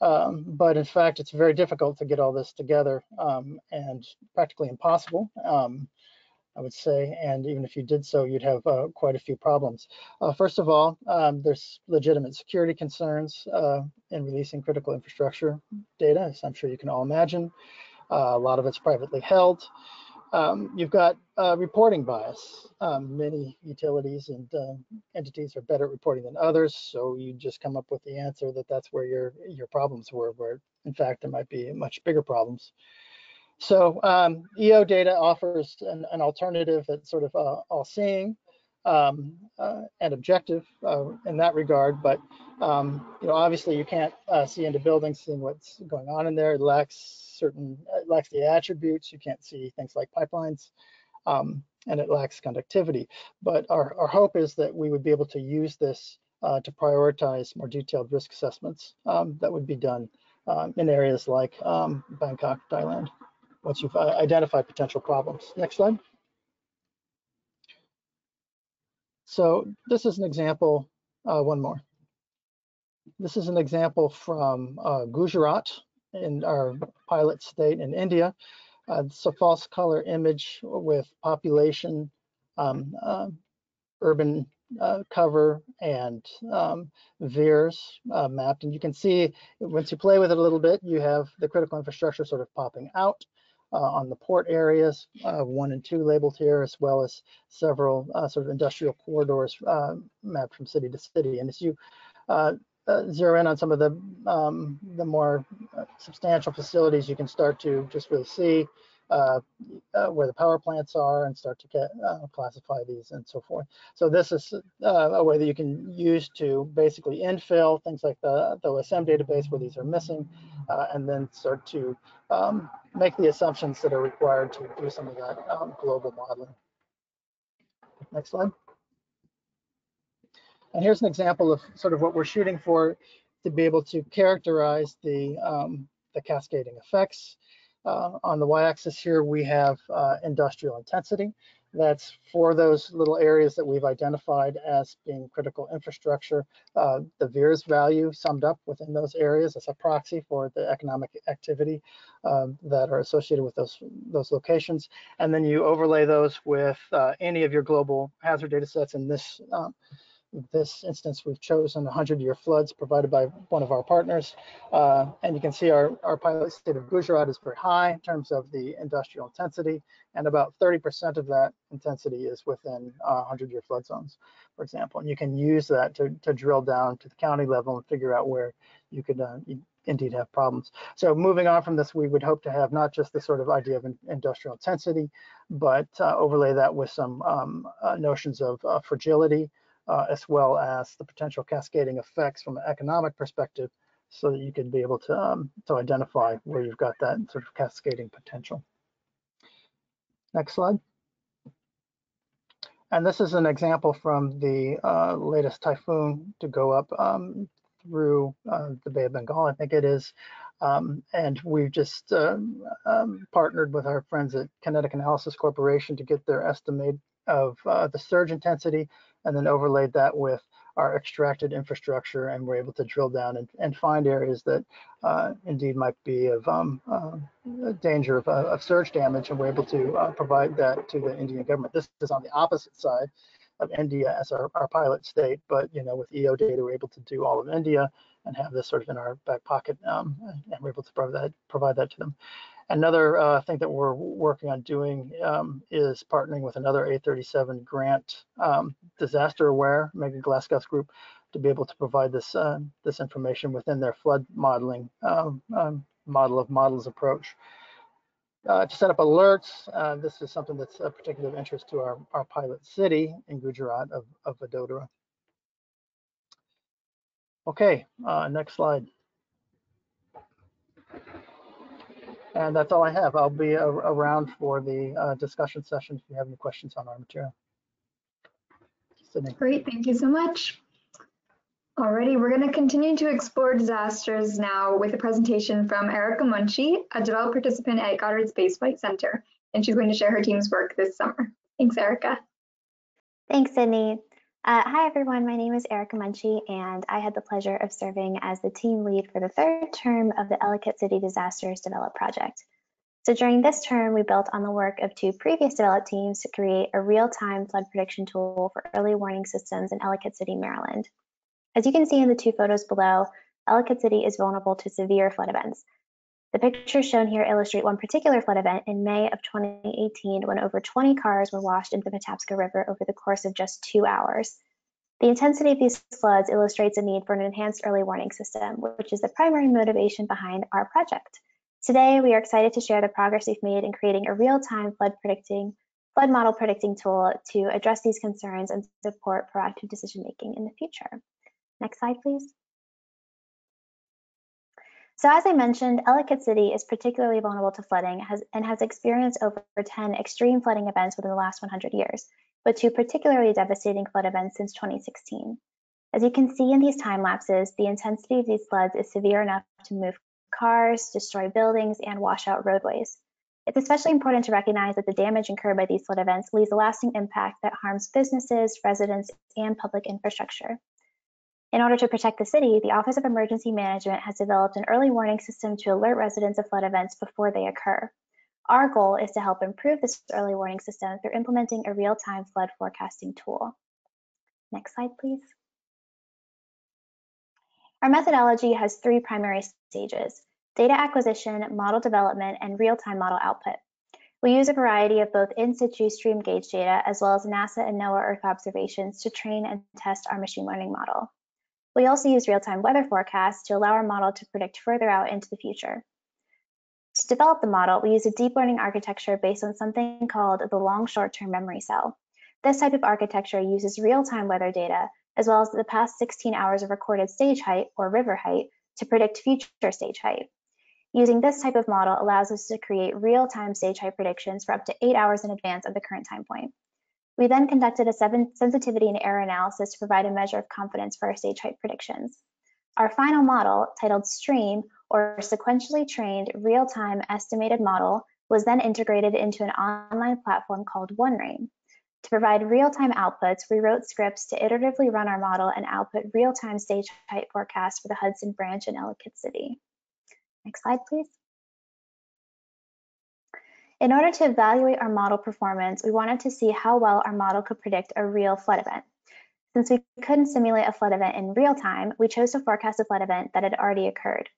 Um, but in fact, it's very difficult to get all this together um, and practically impossible. Um, I would say, and even if you did so, you'd have uh, quite a few problems. Uh, first of all, um, there's legitimate security concerns uh, in releasing critical infrastructure data, as I'm sure you can all imagine. Uh, a lot of it's privately held. Um, you've got uh, reporting bias. Um, many utilities and uh, entities are better at reporting than others, so you just come up with the answer that that's where your your problems were, where in fact there might be much bigger problems. So um, EO data offers an, an, alternative that's sort of uh, all-seeing um, uh, and objective uh, in that regard, but um, you know obviously you can't uh, see into buildings, seeing what's going on in there. It lacks certain, it lacks the attributes. You can't see things like pipelines, um, and it lacks conductivity. But our, our hope is that we would be able to use this uh, to prioritize more detailed risk assessments um, that would be done um, in areas like Bangkok, Thailand once you've uh, identified potential problems. Next slide. So this is an example, uh, one more. This is an example from uh, Gujarat in our pilot state in India. Uh, it's a false color image with population, um, uh, urban uh, cover and um, VIIRS uh, mapped. And you can see once you play with it a little bit, you have the critical infrastructure sort of popping out on the port areas, uh, one and two labeled here, as well as several uh, sort of industrial corridors mapped from city to city. And as you zero in on some of the um, the more substantial facilities, you can start to just really see uh, uh, where the power plants are and start to get, uh, classify these and so forth. So this is a way that you can use to basically infill things like the, the OSM database where these are missing, and then start to um, make the assumptions that are required to do some of that um, global modeling. Next slide. And here's an example of sort of what we're shooting for to be able to characterize the, um, the cascading effects. Uh, on the y-axis here, we have uh, industrial intensity. That's for those little areas that we've identified as being critical infrastructure. Uh, the VIIRS value summed up within those areas as a proxy for the economic activity um, that are associated with those, those locations. And then you overlay those with uh, any of your global hazard data sets. In this um, this instance, we've chosen 100-year floods provided by one of our partners. Uh, and you can see our, our pilot state of Gujarat is very high in terms of the industrial intensity, and about 30% of that intensity is within 100-year uh, flood zones, for example. And you can use that to, to drill down to the county level and figure out where you could uh, indeed have problems. So moving on from this, we would hope to have not just the sort of idea of industrial intensity, but uh, overlay that with some um, uh, notions of fragility, uh, as well as the potential cascading effects from an economic perspective so that you can be able to, um, to identify where you've got that sort of cascading potential. Next slide. And this is an example from the uh, latest typhoon to go up um, through uh, the Bay of Bengal, I think it is. Um, and we've just um, um partnered with our friends at Kinetic Analysis Corporation to get their estimate of uh, the surge intensity and then overlaid that with our extracted infrastructure and we're able to drill down and, and find areas that uh, indeed might be of um, uh, danger of, uh, of, surge damage and we're able to uh, provide that to the Indian government. This is on the opposite side of India as our, our pilot state, but you know with EO data we're able to do all of India and have this sort of in our back pocket um, and we're able to provide that, provide that to them. Another uh, thing that we're working on doing um, is partnering with another A37 grant um, disaster aware Megan Glasscoe's group to be able to provide this uh, this information within their flood modeling um, um model of models approach. Uh, to set up alerts, uh, this is something that's of particular interest to our, our pilot city in Gujarat of, of Vadodara. Okay, uh, next slide. And that's all I have. I'll be a around for the uh, discussion session if you have any questions on our material. Sydney. Great, thank you so much. Alrighty, we're going to continue to explore disasters now with a presentation from Erica Munchie, a developed participant at Goddard Space Flight Center, and she's going to share her team's work this summer. Thanks, Erica. Thanks, Sydney. Uh, hi, everyone. My name is Erica Munchie, and I had the pleasure of serving as the team lead for the third term of the Ellicott City Disasters Develop project. So during this term, we built on the work of two previous developed teams to create a real-time flood prediction tool for early warning systems in Ellicott City, Maryland. As you can see in the two photos below, Ellicott City is vulnerable to severe flood events. The pictures shown here illustrate one particular flood event in May of 2018 when over 20 cars were washed into the Patapsco River over the course of just two hours. The intensity of these floods illustrates a need for an enhanced early warning system, which is the primary motivation behind our project. Today, we are excited to share the progress we've made in creating a real-time flood predicting flood model predicting tool to address these concerns and support proactive decision making in the future. Next slide, please. So as I mentioned, Ellicott City is particularly vulnerable to flooding has, and has experienced over 10 extreme flooding events within the last 100 years, but two particularly devastating flood events since 2016. As you can see in these time lapses, the intensity of these floods is severe enough to move cars, destroy buildings, and wash out roadways. It's especially important to recognize that the damage incurred by these flood events leaves a lasting impact that harms businesses, residents, and public infrastructure. In order to protect the city, the Office of Emergency Management has developed an early warning system to alert residents of flood events before they occur. Our goal is to help improve this early warning system through implementing a real-time flood forecasting tool. Next slide, please. Our methodology has three primary stages, data acquisition, model development, and real-time model output. We use a variety of both in situ stream gauge data as well as NASA and NOAA Earth observations to train and test our machine learning model. We also use real-time weather forecasts to allow our model to predict further out into the future. To develop the model, we use a deep learning architecture based on something called the long short-term memory cell. This type of architecture uses real-time weather data, as well as the past 16 hours of recorded stage height, or river height, to predict future stage height. Using this type of model allows us to create real-time stage height predictions for up to eight hours in advance of the current time point. We then conducted a sensitivity and error analysis to provide a measure of confidence for our stage height predictions. Our final model, titled STREAM, or Sequentially Trained Real-Time Estimated Model, was then integrated into an online platform called OneRain. To provide real-time outputs, we wrote scripts to iteratively run our model and output real-time stage height forecasts for the Hudson Branch in Ellicott City. Next slide, please. In order to evaluate our model performance, we wanted to see how well our model could predict a real flood event. Since we couldn't simulate a flood event in real time, we chose to forecast a flood event that had already occurred.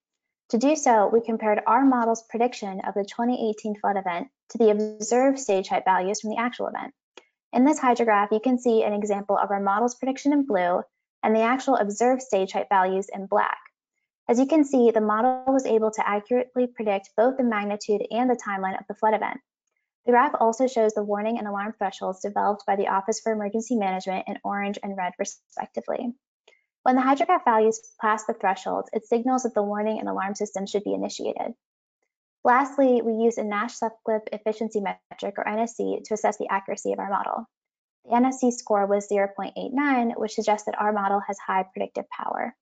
To do so, we compared our model's prediction of the 2018 flood event to the observed stage height values from the actual event. In this hydrograph, you can see an example of our model's prediction in blue and the actual observed stage height values in black. As you can see, the model was able to accurately predict both the magnitude and the timeline of the flood event. The graph also shows the warning and alarm thresholds developed by the Office for Emergency Management in orange and red respectively. When the hydrograph values pass the thresholds, it signals that the warning and alarm system should be initiated. Lastly, we use a Nash Sutcliffe Efficiency Metric, or NSE, to assess the accuracy of our model. The NSE score was 0.89, which suggests that our model has high predictive power.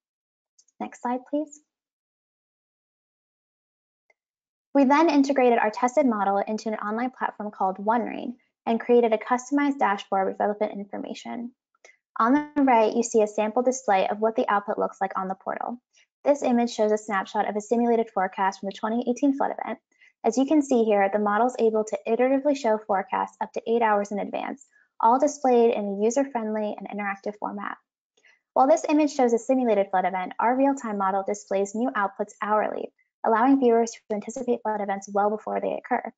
Next slide, please. We then integrated our tested model into an online platform called OneRain and created a customized dashboard with relevant information. On the right, you see a sample display of what the output looks like on the portal. This image shows a snapshot of a simulated forecast from the 2018 flood event. As you can see here, the model is able to iteratively show forecasts up to eight hours in advance, all displayed in a user-friendly and interactive format. While this image shows a simulated flood event, our real-time model displays new outputs hourly, allowing viewers to anticipate flood events well before they occur.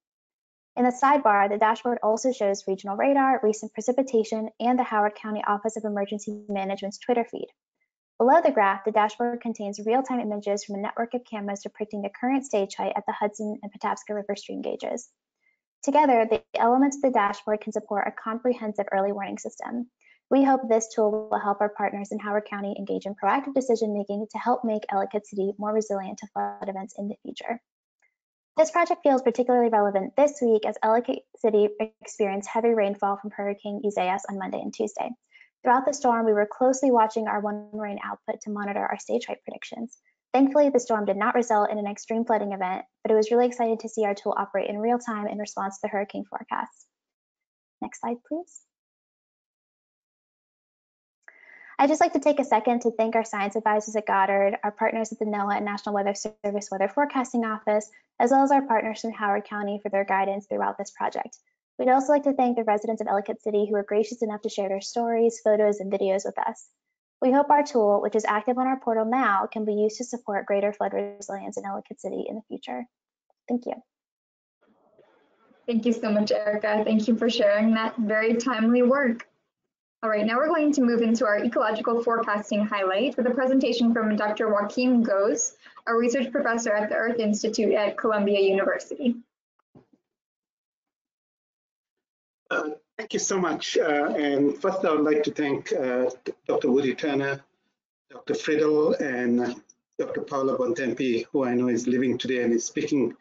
In the sidebar, the dashboard also shows regional radar, recent precipitation, and the Howard County Office of Emergency Management's Twitter feed. Below the graph, the dashboard contains real-time images from a network of cameras depicting the current stage height at the Hudson and Patapsco River stream gauges. Together, the elements of the dashboard can support a comprehensive early warning system. We hope this tool will help our partners in Howard County engage in proactive decision making to help make Ellicott City more resilient to flood events in the future. This project feels particularly relevant this week as Ellicott City experienced heavy rainfall from Hurricane Isaias on Monday and Tuesday. Throughout the storm, we were closely watching our OneRain output to monitor our stage height predictions. Thankfully, the storm did not result in an extreme flooding event, but it was really exciting to see our tool operate in real time in response to the hurricane forecasts. Next slide, please. I'd just like to take a second to thank our science advisors at Goddard, our partners at the NOAA and National Weather Service Weather Forecasting Office, as well as our partners from Howard County for their guidance throughout this project. We'd also like to thank the residents of Ellicott City who were gracious enough to share their stories, photos, and videos with us. We hope our tool, which is active on our portal now, can be used to support greater flood resilience in Ellicott City in the future. Thank you. Thank you so much, Erica. Thank you for sharing that very timely work. All right, now we're going to move into our ecological forecasting highlight with a presentation from Dr. Joaquin Goes, a research professor at the Earth Institute at Columbia University. Uh, thank you so much. Uh, and first, I would like to thank uh, Dr. Woody Turner, Dr. Friedl, and Dr. Paula Bontempi, who I know is living today and is speaking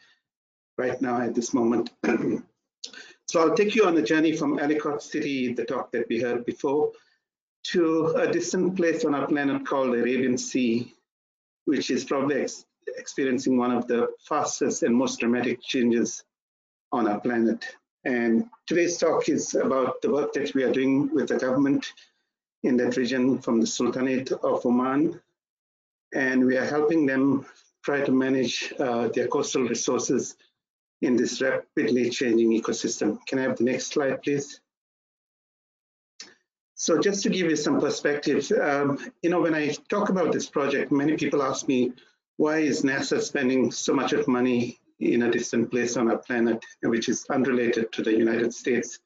right now at this moment. *clears throat* So I'll take you on a journey from Ellicott City, the talk that we heard before, to a distant place on our planet called the Arabian Sea, which is probably ex experiencing one of the fastest and most dramatic changes on our planet. And today's talk is about the work that we are doing with the government in that region from the Sultanate of Oman. And we are helping them try to manage uh, their coastal resources in this rapidly changing ecosystem. Can I have the next slide, please? So just to give you some perspective, um, you know, when I talk about this project, many people ask me, why is NASA spending so much of money in a distant place on our planet, which is unrelated to the United States?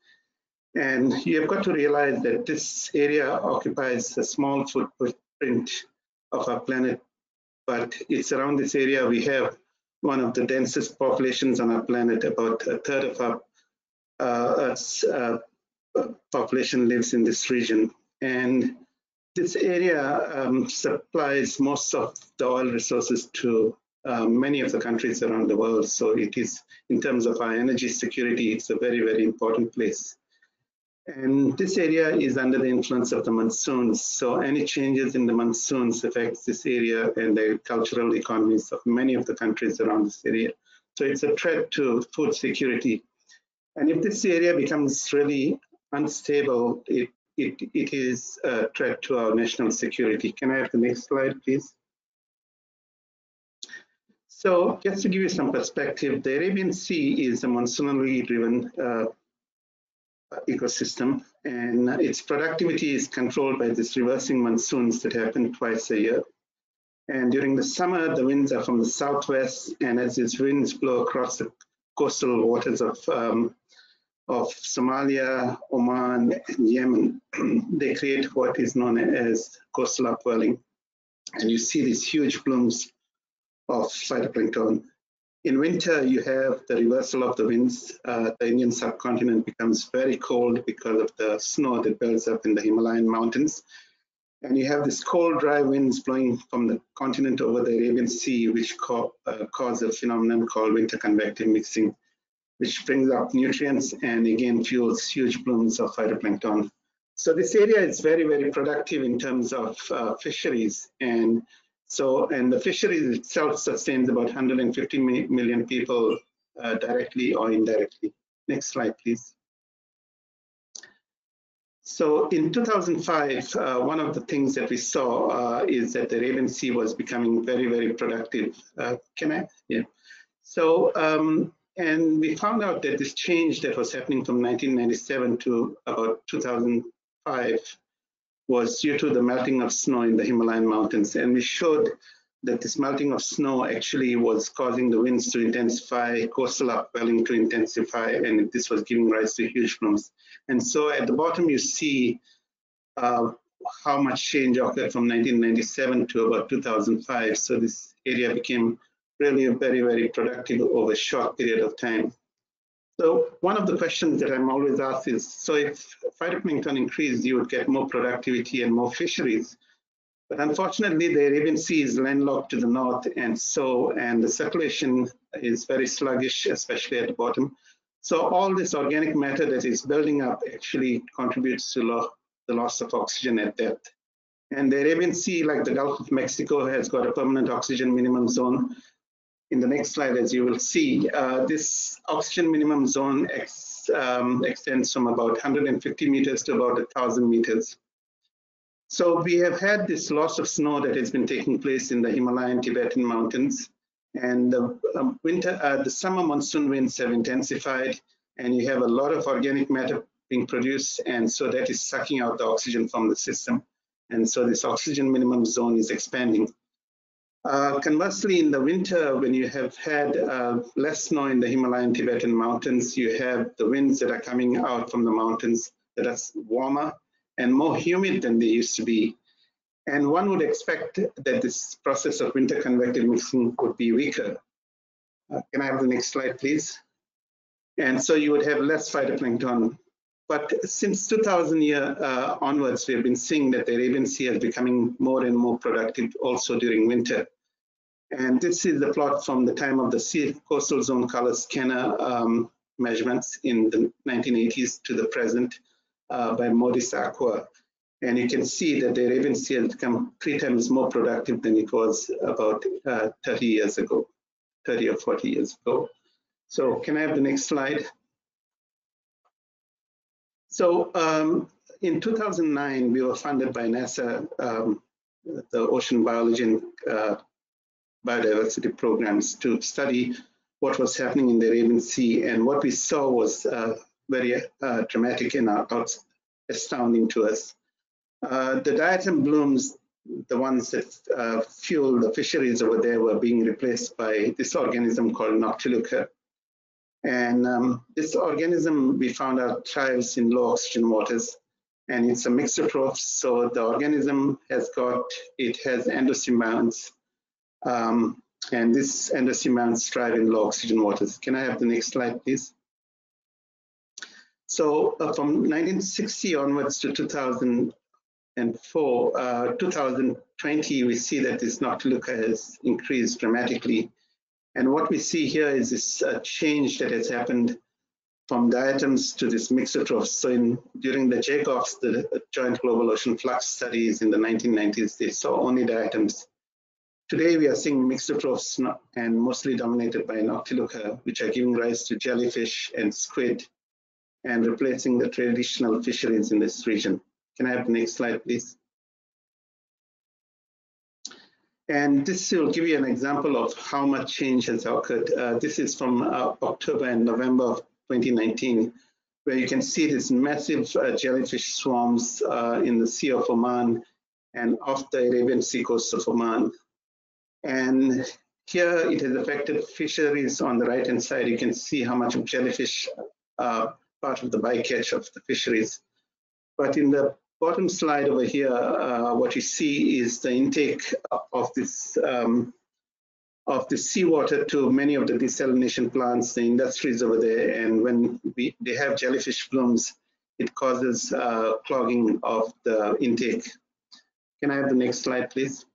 And you have got to realize that this area occupies a small footprint of our planet, but it's around this area we have one of the densest populations on our planet. About a third of our uh, Earth's uh, population lives in this region. And this area um, supplies most of the oil resources to uh, many of the countries around the world. So it is, in terms of our energy security, it's a very, very important place. And this area is under the influence of the monsoons. So any changes in the monsoons affects this area and the cultural economies of many of the countries around this area. So it's a threat to food security. And if this area becomes really unstable, it, it, it is a threat to our national security. Can I have the next slide, please? So just to give you some perspective, the Arabian Sea is a monsoonally driven uh, ecosystem and its productivity is controlled by this reversing monsoons that happen twice a year. And during the summer, the winds are from the southwest, and as these winds blow across the coastal waters of um, of Somalia, Oman, and Yemen, *clears throat* they create what is known as coastal upwelling. And you see these huge blooms of phytoplankton in winter, you have the reversal of the winds. Uh, the Indian subcontinent becomes very cold because of the snow that builds up in the Himalayan mountains. And you have this cold, dry winds blowing from the continent over the Arabian Sea, which uh, cause a phenomenon called winter convective mixing, which brings up nutrients and again fuels huge blooms of phytoplankton. So this area is very, very productive in terms of uh, fisheries and so, and the fishery itself sustains about 150 million people uh, directly or indirectly. Next slide, please. So in 2005, uh, one of the things that we saw uh, is that the Arabian Sea was becoming very, very productive. Uh, can I? Yeah. So, um, and we found out that this change that was happening from 1997 to about 2005 was due to the melting of snow in the Himalayan mountains. And we showed that this melting of snow actually was causing the winds to intensify, coastal upwelling to intensify, and this was giving rise to huge blooms. And so at the bottom, you see uh, how much change occurred from 1997 to about 2005. So this area became really very, very productive over a short period of time. So one of the questions that I'm always asked is, so if phytoplankton increased, you would get more productivity and more fisheries. But unfortunately, the Arabian Sea is landlocked to the north, and so, and the circulation is very sluggish, especially at the bottom. So all this organic matter that is building up actually contributes to lo the loss of oxygen at depth. And the Arabian Sea, like the Gulf of Mexico, has got a permanent oxygen minimum zone in the next slide, as you will see, uh, this oxygen minimum zone loss um, extends from about 150 meters to about 1,000 meters. So we have had this loss of snow that has been taking place in the Himalayan Tibetan mountains. And the um, winter, uh, the summer monsoon winds have intensified, and you have a lot of organic matter being produced, and so that is sucking out the oxygen from the system. And so this oxygen minimum zone is expanding. Uh, conversely, in the winter, when you have had uh, less snow in the Himalayan Tibetan mountains, you have the winds that are coming out from the mountains that are warmer and more humid than they used to be. And one would expect that this process of winter convective mixing would be weaker. Uh, can I have the next slide, please? And so you would have less phytoplankton. But since 2000 year uh, onwards, we have been seeing that the Arabian Sea is becoming more and more productive also during winter. And this is the plot from the time of the sea coastal zone color scanner um, measurements in the 1980s to the present uh, by Modis Aqua. And you can see that the Arabian Sea has become three times more productive than it was about uh, 30 years ago, 30 or 40 years ago. So can I have the next slide? So um, in 2009, we were funded by NASA, um, the Ocean Biology and uh, Biodiversity programs to study what was happening in the Arabian Sea. And what we saw was uh, very uh, dramatic and astounding to us. Uh, the diatom blooms, the ones that uh, fuel the fisheries over there, were being replaced by this organism called Noctiluca. And um, this organism, we found out, thrives in low oxygen waters. And it's a mixotroph, so the organism has got, it has endosymbionts. Um, and this endosymbionts thrive in low oxygen waters. Can I have the next slide, please? So uh, from 1960 onwards to 2004, uh, 2020, we see that this Noctiluca has increased dramatically. And what we see here is this uh, change that has happened from diatoms to this mixotroph. So in, during the JGOFS, the Joint Global Ocean Flux studies in the 1990s, they saw only diatoms. Today we are seeing mixotrophs and mostly dominated by Noctiluca, which are giving rise to jellyfish and squid and replacing the traditional fisheries in this region. Can I have the next slide, please? And this will give you an example of how much change has occurred. Uh, this is from uh, October and November of 2019, where you can see these massive uh, jellyfish swarms uh, in the Sea of Oman and off the Arabian Sea coast of Oman. And here it has affected fisheries on the right hand side. You can see how much of jellyfish uh, part of the bycatch of the fisheries. But in the bottom slide over here, uh, what you see is the intake of this um, of the seawater to many of the desalination plants, the industries over there, and when we, they have jellyfish blooms, it causes uh, clogging of the intake. Can I have the next slide, please?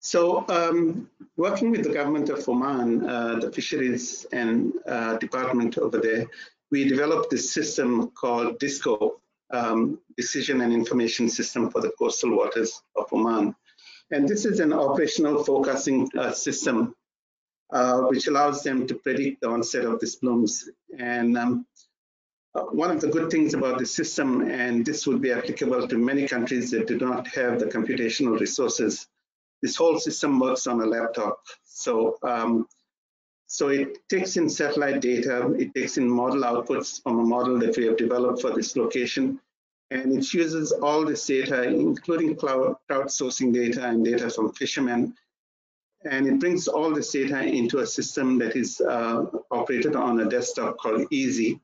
So um, working with the government of Oman, uh, the fisheries and uh, department over there, we developed this system called DISCO, um, Decision and Information System for the Coastal Waters of Oman. And this is an operational forecasting uh, system uh, which allows them to predict the onset of these blooms. And um, uh, one of the good things about this system, and this would be applicable to many countries that do not have the computational resources, this whole system works on a laptop. So, um, so it takes in satellite data, it takes in model outputs from a model that we have developed for this location, and it uses all this data, including cloud, crowdsourcing data and data from fishermen, and it brings all this data into a system that is uh, operated on a desktop called Easy.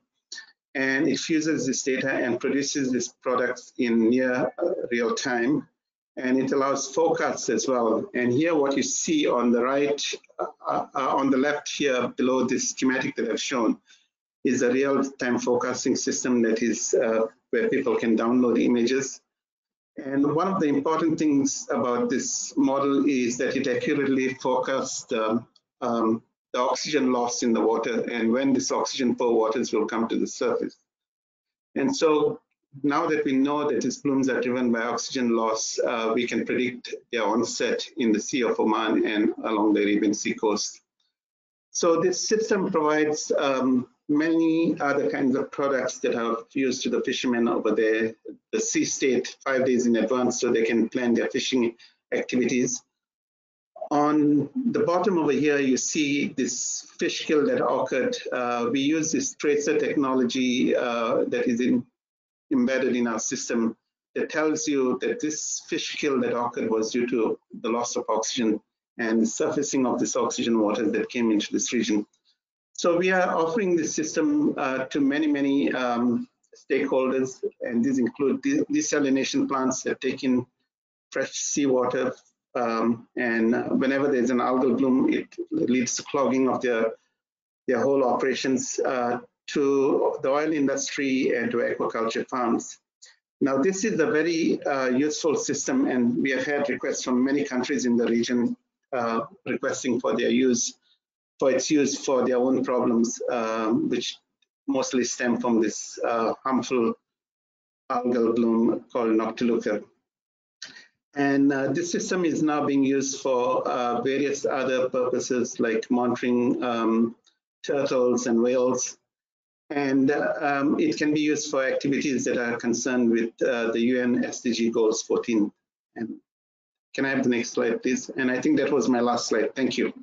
And it fuses this data and produces these products in near uh, real time and it allows forecasts as well. And here what you see on the right, uh, uh, on the left here below this schematic that I've shown is a real-time forecasting system that is uh, where people can download images. And one of the important things about this model is that it accurately the, um, the oxygen loss in the water and when this oxygen poor waters will come to the surface. And so now that we know that these blooms are driven by oxygen loss, uh, we can predict their onset in the Sea of Oman and along the Arabian Sea coast. So this system provides um, many other kinds of products that are used to the fishermen over there, the sea state five days in advance so they can plan their fishing activities. On the bottom over here, you see this fish kill that occurred. Uh, we use this tracer technology uh, that is in, embedded in our system that tells you that this fish kill that occurred was due to the loss of oxygen and surfacing of this oxygen water that came into this region. So we are offering this system uh, to many, many um, stakeholders, and these include desalination plants that take in fresh seawater um, and whenever there's an algal bloom, it leads to clogging of their, their whole operations uh, to the oil industry and to aquaculture farms. Now, this is a very uh, useful system, and we have had requests from many countries in the region uh, requesting for their use, for its use for their own problems, um, which mostly stem from this uh, harmful algal bloom called Noctiluca. And uh, this system is now being used for uh, various other purposes like monitoring um, turtles and whales. And uh, um, it can be used for activities that are concerned with uh, the UN SDG goals 14. And can I have the next slide, please? And I think that was my last slide. Thank you.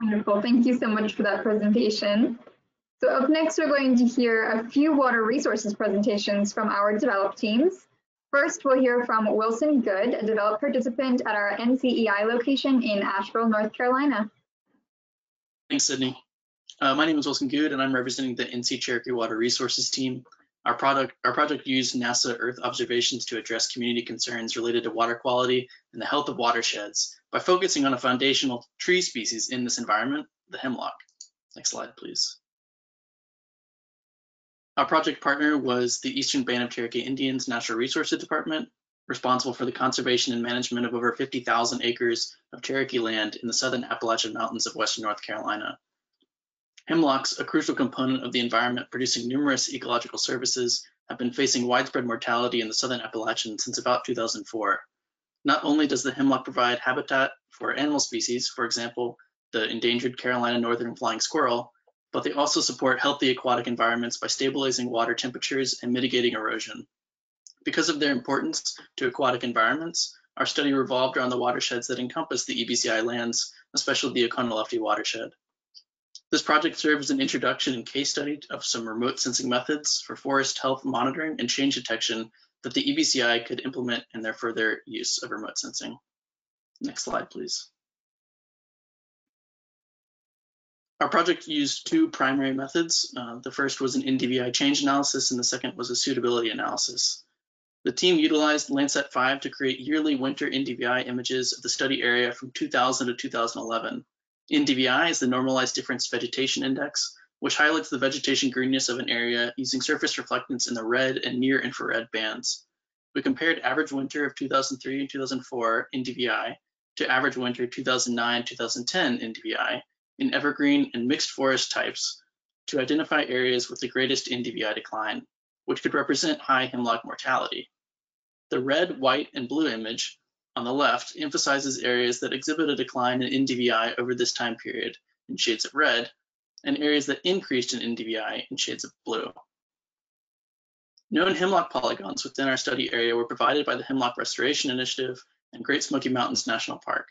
Wonderful. Thank you so much for that presentation. So up next, we're going to hear a few water resources presentations from our developed teams. First, we'll hear from Wilson Good, a developed participant at our NCEI location in Asheville, North Carolina. Thanks, Sydney. Uh, my name is Wilson Good, and I'm representing the NC Cherokee Water Resources team. Our, product, our project used NASA Earth observations to address community concerns related to water quality and the health of watersheds by focusing on a foundational tree species in this environment, the hemlock. Next slide, please. Our project partner was the Eastern Band of Cherokee Indians Natural Resources Department, responsible for the conservation and management of over 50,000 acres of Cherokee land in the southern Appalachian Mountains of western North Carolina. Hemlocks, a crucial component of the environment producing numerous ecological services, have been facing widespread mortality in the southern Appalachian since about 2004. Not only does the hemlock provide habitat for animal species, for example, the endangered Carolina northern flying squirrel, but they also support healthy aquatic environments by stabilizing water temperatures and mitigating erosion. Because of their importance to aquatic environments, our study revolved around the watersheds that encompass the EBCI lands, especially the Oconaluftee watershed. This project serves as an introduction and case study of some remote sensing methods for forest health monitoring and change detection that the EBCI could implement in their further use of remote sensing. Next slide, please. Our project used two primary methods. Uh, the first was an NDVI change analysis, and the second was a suitability analysis. The team utilized Landsat 5 to create yearly winter NDVI images of the study area from 2000 to 2011. NDVI is the normalized difference vegetation index, which highlights the vegetation greenness of an area using surface reflectance in the red and near infrared bands. We compared average winter of 2003 and 2004 NDVI to average winter 2009-2010 NDVI in evergreen and mixed forest types to identify areas with the greatest NDVI decline, which could represent high hemlock mortality. The red, white, and blue image on the left emphasizes areas that exhibit a decline in NDVI over this time period in shades of red, and areas that increased in NDVI in shades of blue. Known hemlock polygons within our study area were provided by the Hemlock Restoration Initiative and Great Smoky Mountains National Park.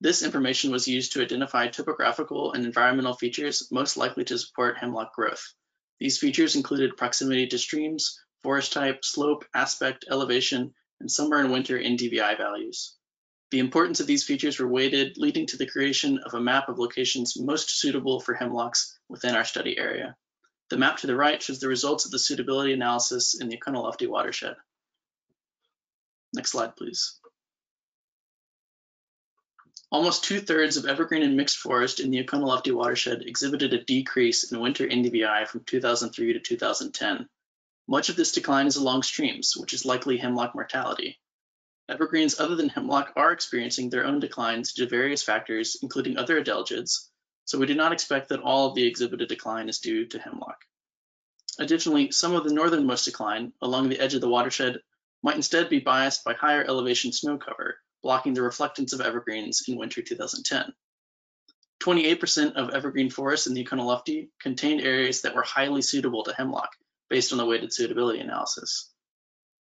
This information was used to identify topographical and environmental features most likely to support hemlock growth. These features included proximity to streams, forest type, slope, aspect, elevation, and summer and winter NDVI values. The importance of these features were weighted, leading to the creation of a map of locations most suitable for hemlocks within our study area. The map to the right shows the results of the suitability analysis in the Oconaluftee watershed. Next slide, please. Almost two-thirds of evergreen and mixed forest in the Oconaluftee watershed exhibited a decrease in winter NDVI from 2003 to 2010. Much of this decline is along streams, which is likely hemlock mortality. Evergreens other than hemlock are experiencing their own declines due to various factors, including other adelgids, so we do not expect that all of the exhibited decline is due to hemlock. Additionally, some of the northernmost decline along the edge of the watershed might instead be biased by higher elevation snow cover, blocking the reflectance of evergreens in winter 2010. 28% of evergreen forests in the Oconaluftee contained areas that were highly suitable to hemlock based on the weighted suitability analysis.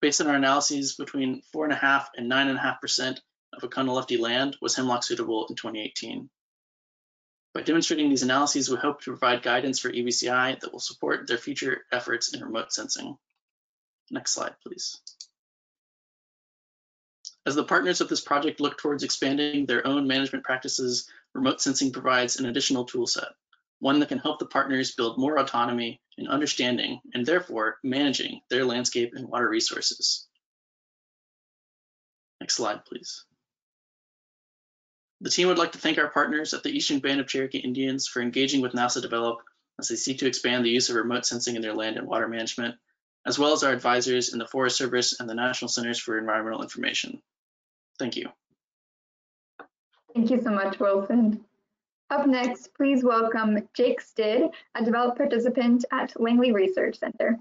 Based on our analyses, between 4.5 and 9.5% of Oconaluftee land was hemlock suitable in 2018. By demonstrating these analyses, we hope to provide guidance for EBCI that will support their future efforts in remote sensing. Next slide, please. As the partners of this project look towards expanding their own management practices, remote sensing provides an additional tool set, one that can help the partners build more autonomy in understanding and therefore managing their landscape and water resources. Next slide, please. The team would like to thank our partners at the Eastern Band of Cherokee Indians for engaging with NASA Develop as they seek to expand the use of remote sensing in their land and water management, as well as our advisors in the Forest Service and the National Centers for Environmental Information. Thank you. Thank you so much, Wilson. Up next, please welcome Jake Stid, a developed participant at Langley Research Center.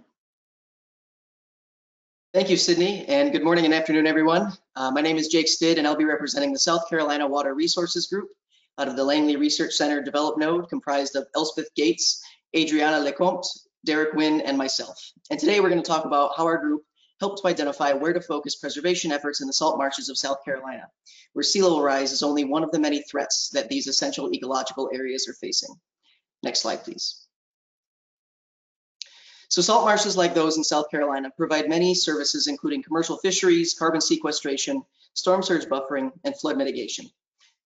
Thank you, Sydney, and good morning and afternoon, everyone. Uh, my name is Jake Stid, and I'll be representing the South Carolina Water Resources Group out of the Langley Research Center Develop Node, comprised of Elspeth Gates, Adriana Lecomte, Derek Wynn, and myself. And today we're going to talk about how our group helped to identify where to focus preservation efforts in the salt marshes of South Carolina, where sea level rise is only one of the many threats that these essential ecological areas are facing. Next slide, please. So salt marshes like those in South Carolina provide many services, including commercial fisheries, carbon sequestration, storm surge buffering, and flood mitigation.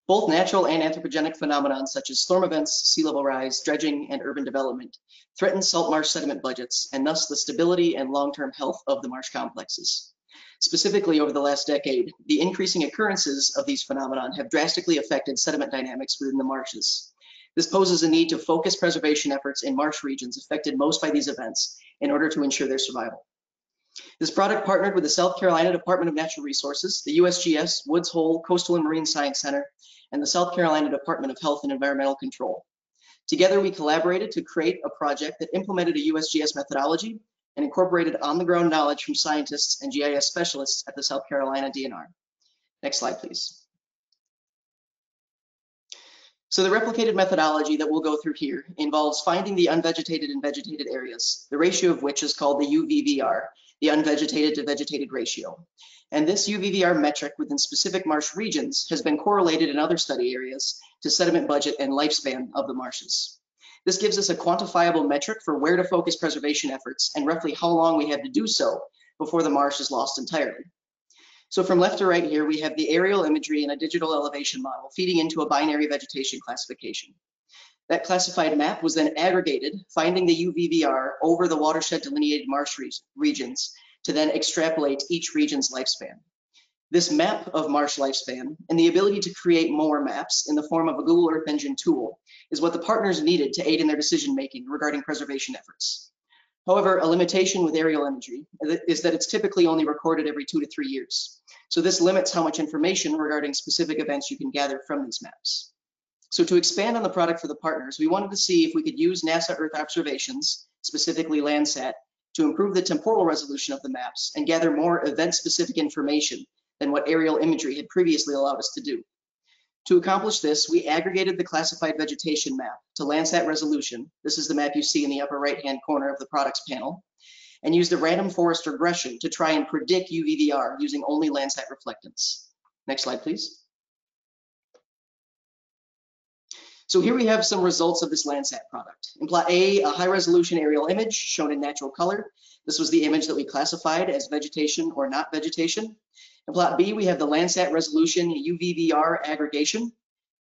Both natural and anthropogenic phenomena such as storm events, sea level rise, dredging, and urban development threaten salt marsh sediment budgets and thus the stability and long-term health of the marsh complexes. Specifically, over the last decade, the increasing occurrences of these phenomena have drastically affected sediment dynamics within the marshes. This poses a need to focus preservation efforts in marsh regions affected most by these events in order to ensure their survival. This product partnered with the South Carolina Department of Natural Resources, the USGS Woods Hole Coastal and Marine Science Center, and the South Carolina Department of Health and Environmental Control. Together, we collaborated to create a project that implemented a USGS methodology and incorporated on-the-ground knowledge from scientists and GIS specialists at the South Carolina DNR. Next slide, please. So the replicated methodology that we'll go through here involves finding the unvegetated and vegetated areas, the ratio of which is called the UVVR, the unvegetated to vegetated ratio. And this UVVR metric within specific marsh regions has been correlated in other study areas to sediment budget and lifespan of the marshes. This gives us a quantifiable metric for where to focus preservation efforts and roughly how long we have to do so before the marsh is lost entirely. So from left to right here, we have the aerial imagery and a digital elevation model feeding into a binary vegetation classification. That classified map was then aggregated, finding the UVVR over the watershed delineated marsh re regions to then extrapolate each region's lifespan. This map of marsh lifespan and the ability to create more maps in the form of a Google Earth Engine tool is what the partners needed to aid in their decision making regarding preservation efforts. However, a limitation with aerial imagery is that it's typically only recorded every two to three years. So this limits how much information regarding specific events you can gather from these maps. So to expand on the product for the partners, we wanted to see if we could use NASA Earth observations, specifically Landsat, to improve the temporal resolution of the maps and gather more event-specific information than what aerial imagery had previously allowed us to do. To accomplish this, we aggregated the classified vegetation map to Landsat resolution. This is the map you see in the upper right-hand corner of the products panel, and used a random forest regression to try and predict UVVR using only Landsat reflectance. Next slide, please. So here we have some results of this Landsat product. In plot A, a high resolution aerial image shown in natural color. This was the image that we classified as vegetation or not vegetation. In plot B, we have the Landsat resolution UVVR aggregation.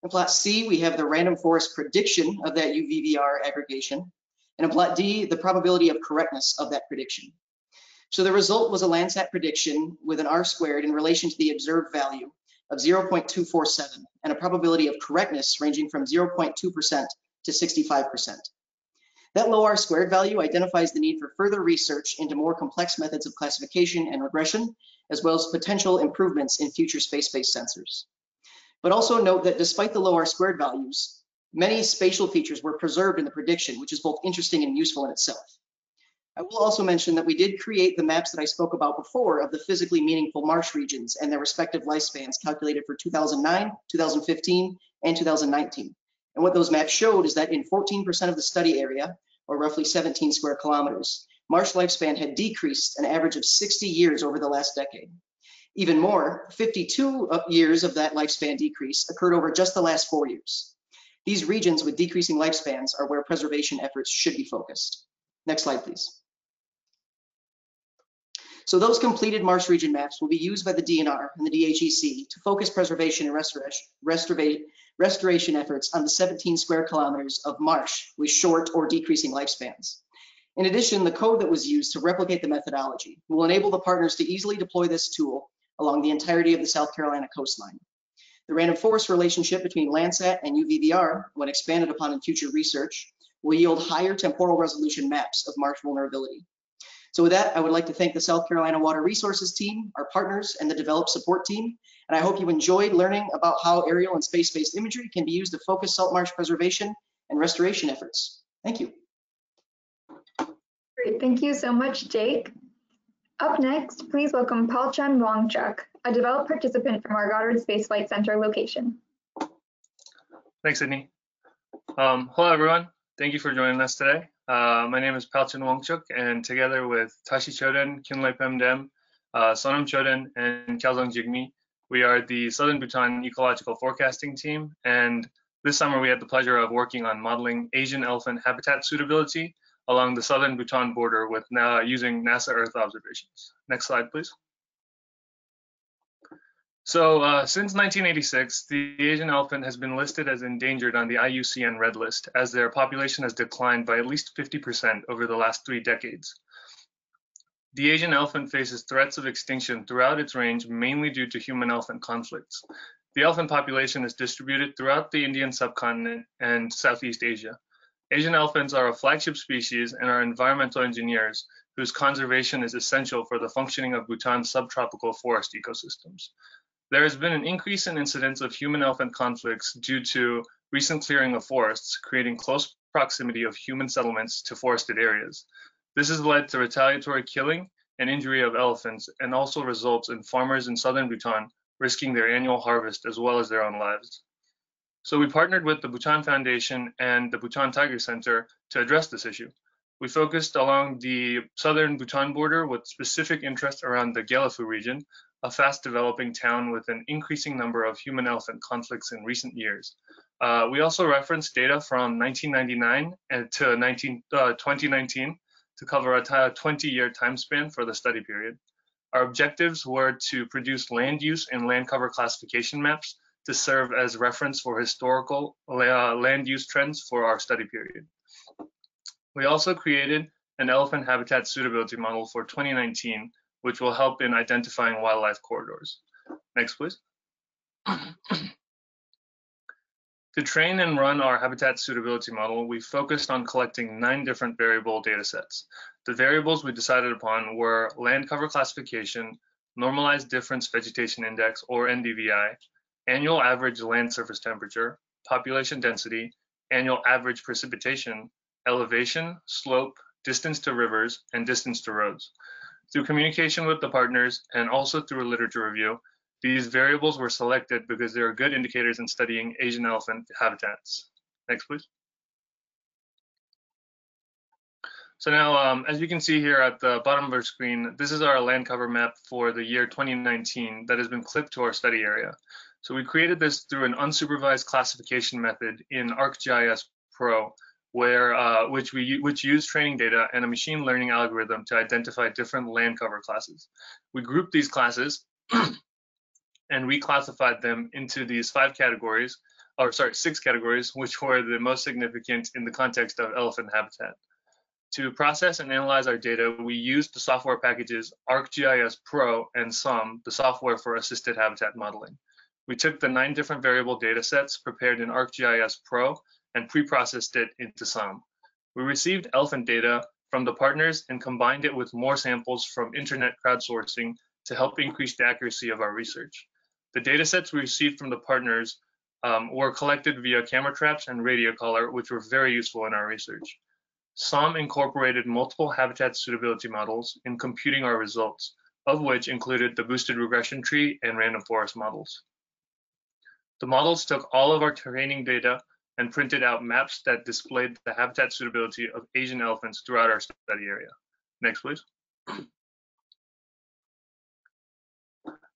In plot C, we have the random forest prediction of that UVVR aggregation. And in plot D, the probability of correctness of that prediction. So the result was a Landsat prediction with an R squared in relation to the observed value of 0.247 and a probability of correctness ranging from 0.2% to 65%. That low R squared value identifies the need for further research into more complex methods of classification and regression as well as potential improvements in future space-based sensors. But also note that despite the low R squared values, many spatial features were preserved in the prediction, which is both interesting and useful in itself. I will also mention that we did create the maps that I spoke about before of the physically meaningful marsh regions and their respective lifespans calculated for 2009, 2015, and 2019. And what those maps showed is that in 14% of the study area, or roughly 17 square kilometers, marsh lifespan had decreased an average of 60 years over the last decade. Even more, 52 years of that lifespan decrease occurred over just the last four years. These regions with decreasing lifespans are where preservation efforts should be focused. Next slide, please. So those completed marsh region maps will be used by the DNR and the DHEC to focus preservation and restoration, restoration efforts on the 17 square kilometers of marsh with short or decreasing lifespans. In addition, the code that was used to replicate the methodology will enable the partners to easily deploy this tool along the entirety of the South Carolina coastline. The random forest relationship between Landsat and UVVR, when expanded upon in future research, will yield higher temporal resolution maps of marsh vulnerability. So with that, I would like to thank the South Carolina Water Resources team, our partners, and the Develop support team. And I hope you enjoyed learning about how aerial and space-based imagery can be used to focus salt marsh preservation and restoration efforts. Thank you. Great, thank you so much, Jake. Up next, please welcome Palchun Wangchuk, a developed participant from our Goddard Space Flight Center location. Thanks, Sydney. Um, hello, everyone. Thank you for joining us today. Uh, my name is Palchun Wangchuk, and together with Tashi Choden, Kinlay Pemdem, uh, Sonam Choden, and Kyalzong Jigme, we are the Southern Bhutan Ecological Forecasting Team. And this summer, we had the pleasure of working on modeling Asian elephant habitat suitability along the southern Bhutan border with uh, using NASA Earth observations. Next slide, please. So uh, since 1986, the Asian elephant has been listed as endangered on the IUCN Red List as their population has declined by at least 50% over the last three decades. The Asian elephant faces threats of extinction throughout its range, mainly due to human-elephant conflicts. The elephant population is distributed throughout the Indian subcontinent and Southeast Asia. Asian elephants are a flagship species and are environmental engineers whose conservation is essential for the functioning of Bhutan's subtropical forest ecosystems. There has been an increase in incidents of human-elephant conflicts due to recent clearing of forests, creating close proximity of human settlements to forested areas. This has led to retaliatory killing and injury of elephants and also results in farmers in southern Bhutan risking their annual harvest as well as their own lives. So we partnered with the Bhutan Foundation and the Bhutan Tiger Center to address this issue. We focused along the southern Bhutan border with specific interest around the Gelephu region, a fast developing town with an increasing number of human elephant conflicts in recent years. Uh, we also referenced data from 1999 to 19, uh, 2019 to cover a 20 year time span for the study period. Our objectives were to produce land use and land cover classification maps to serve as reference for historical uh, land use trends for our study period. We also created an elephant habitat suitability model for 2019 which will help in identifying wildlife corridors. Next, please. to train and run our habitat suitability model, we focused on collecting nine different variable data sets. The variables we decided upon were land cover classification, normalized difference vegetation index or NDVI, annual average land surface temperature, population density, annual average precipitation, elevation, slope, distance to rivers, and distance to roads. Through communication with the partners and also through a literature review, these variables were selected because they are good indicators in studying Asian elephant habitats. Next, please. So now, um, as you can see here at the bottom of our screen, this is our land cover map for the year 2019 that has been clipped to our study area. So we created this through an unsupervised classification method in ArcGIS Pro where uh, which we which use training data and a machine learning algorithm to identify different land cover classes. We grouped these classes *clears throat* and reclassified them into these five categories, or sorry, six categories, which were the most significant in the context of elephant habitat. To process and analyze our data, we used the software packages ArcGIS Pro and SAHM, the software for assisted habitat modeling. We took the nine different variable data sets prepared in ArcGIS Pro and pre-processed it into SAHM. We received elephant data from the partners and combined it with more samples from internet crowdsourcing to help increase the accuracy of our research. The data sets we received from the partners um, were collected via camera traps and radio collar, which were very useful in our research. SAHM incorporated multiple habitat suitability models in computing our results, of which included the boosted regression tree and random forest models. The models took all of our training data and printed out maps that displayed the habitat suitability of Asian elephants throughout our study area. Next, please.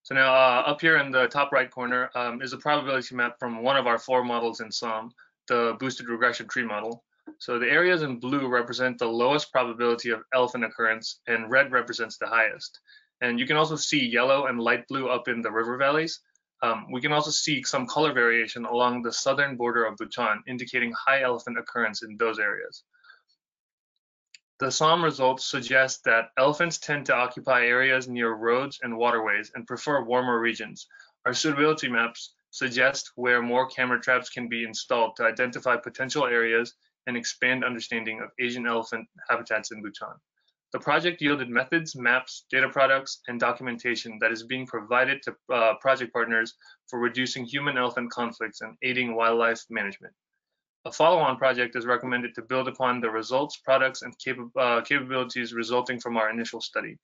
So now uh, up here in the top right corner um, is a probability map from one of our four models in SAHM, the boosted regression tree model. So the areas in blue represent the lowest probability of elephant occurrence and red represents the highest. And you can also see yellow and light blue up in the river valleys. Um, we can also see some color variation along the southern border of Bhutan, indicating high elephant occurrence in those areas. The SAHM results suggest that elephants tend to occupy areas near roads and waterways and prefer warmer regions. Our suitability maps suggest where more camera traps can be installed to identify potential areas and expand understanding of Asian elephant habitats in Bhutan. The project yielded methods, maps, data products, and documentation that is being provided to uh, project partners for reducing human-elephant conflicts and aiding wildlife management. A follow-on project is recommended to build upon the results, products, and uh, capabilities resulting from our initial study.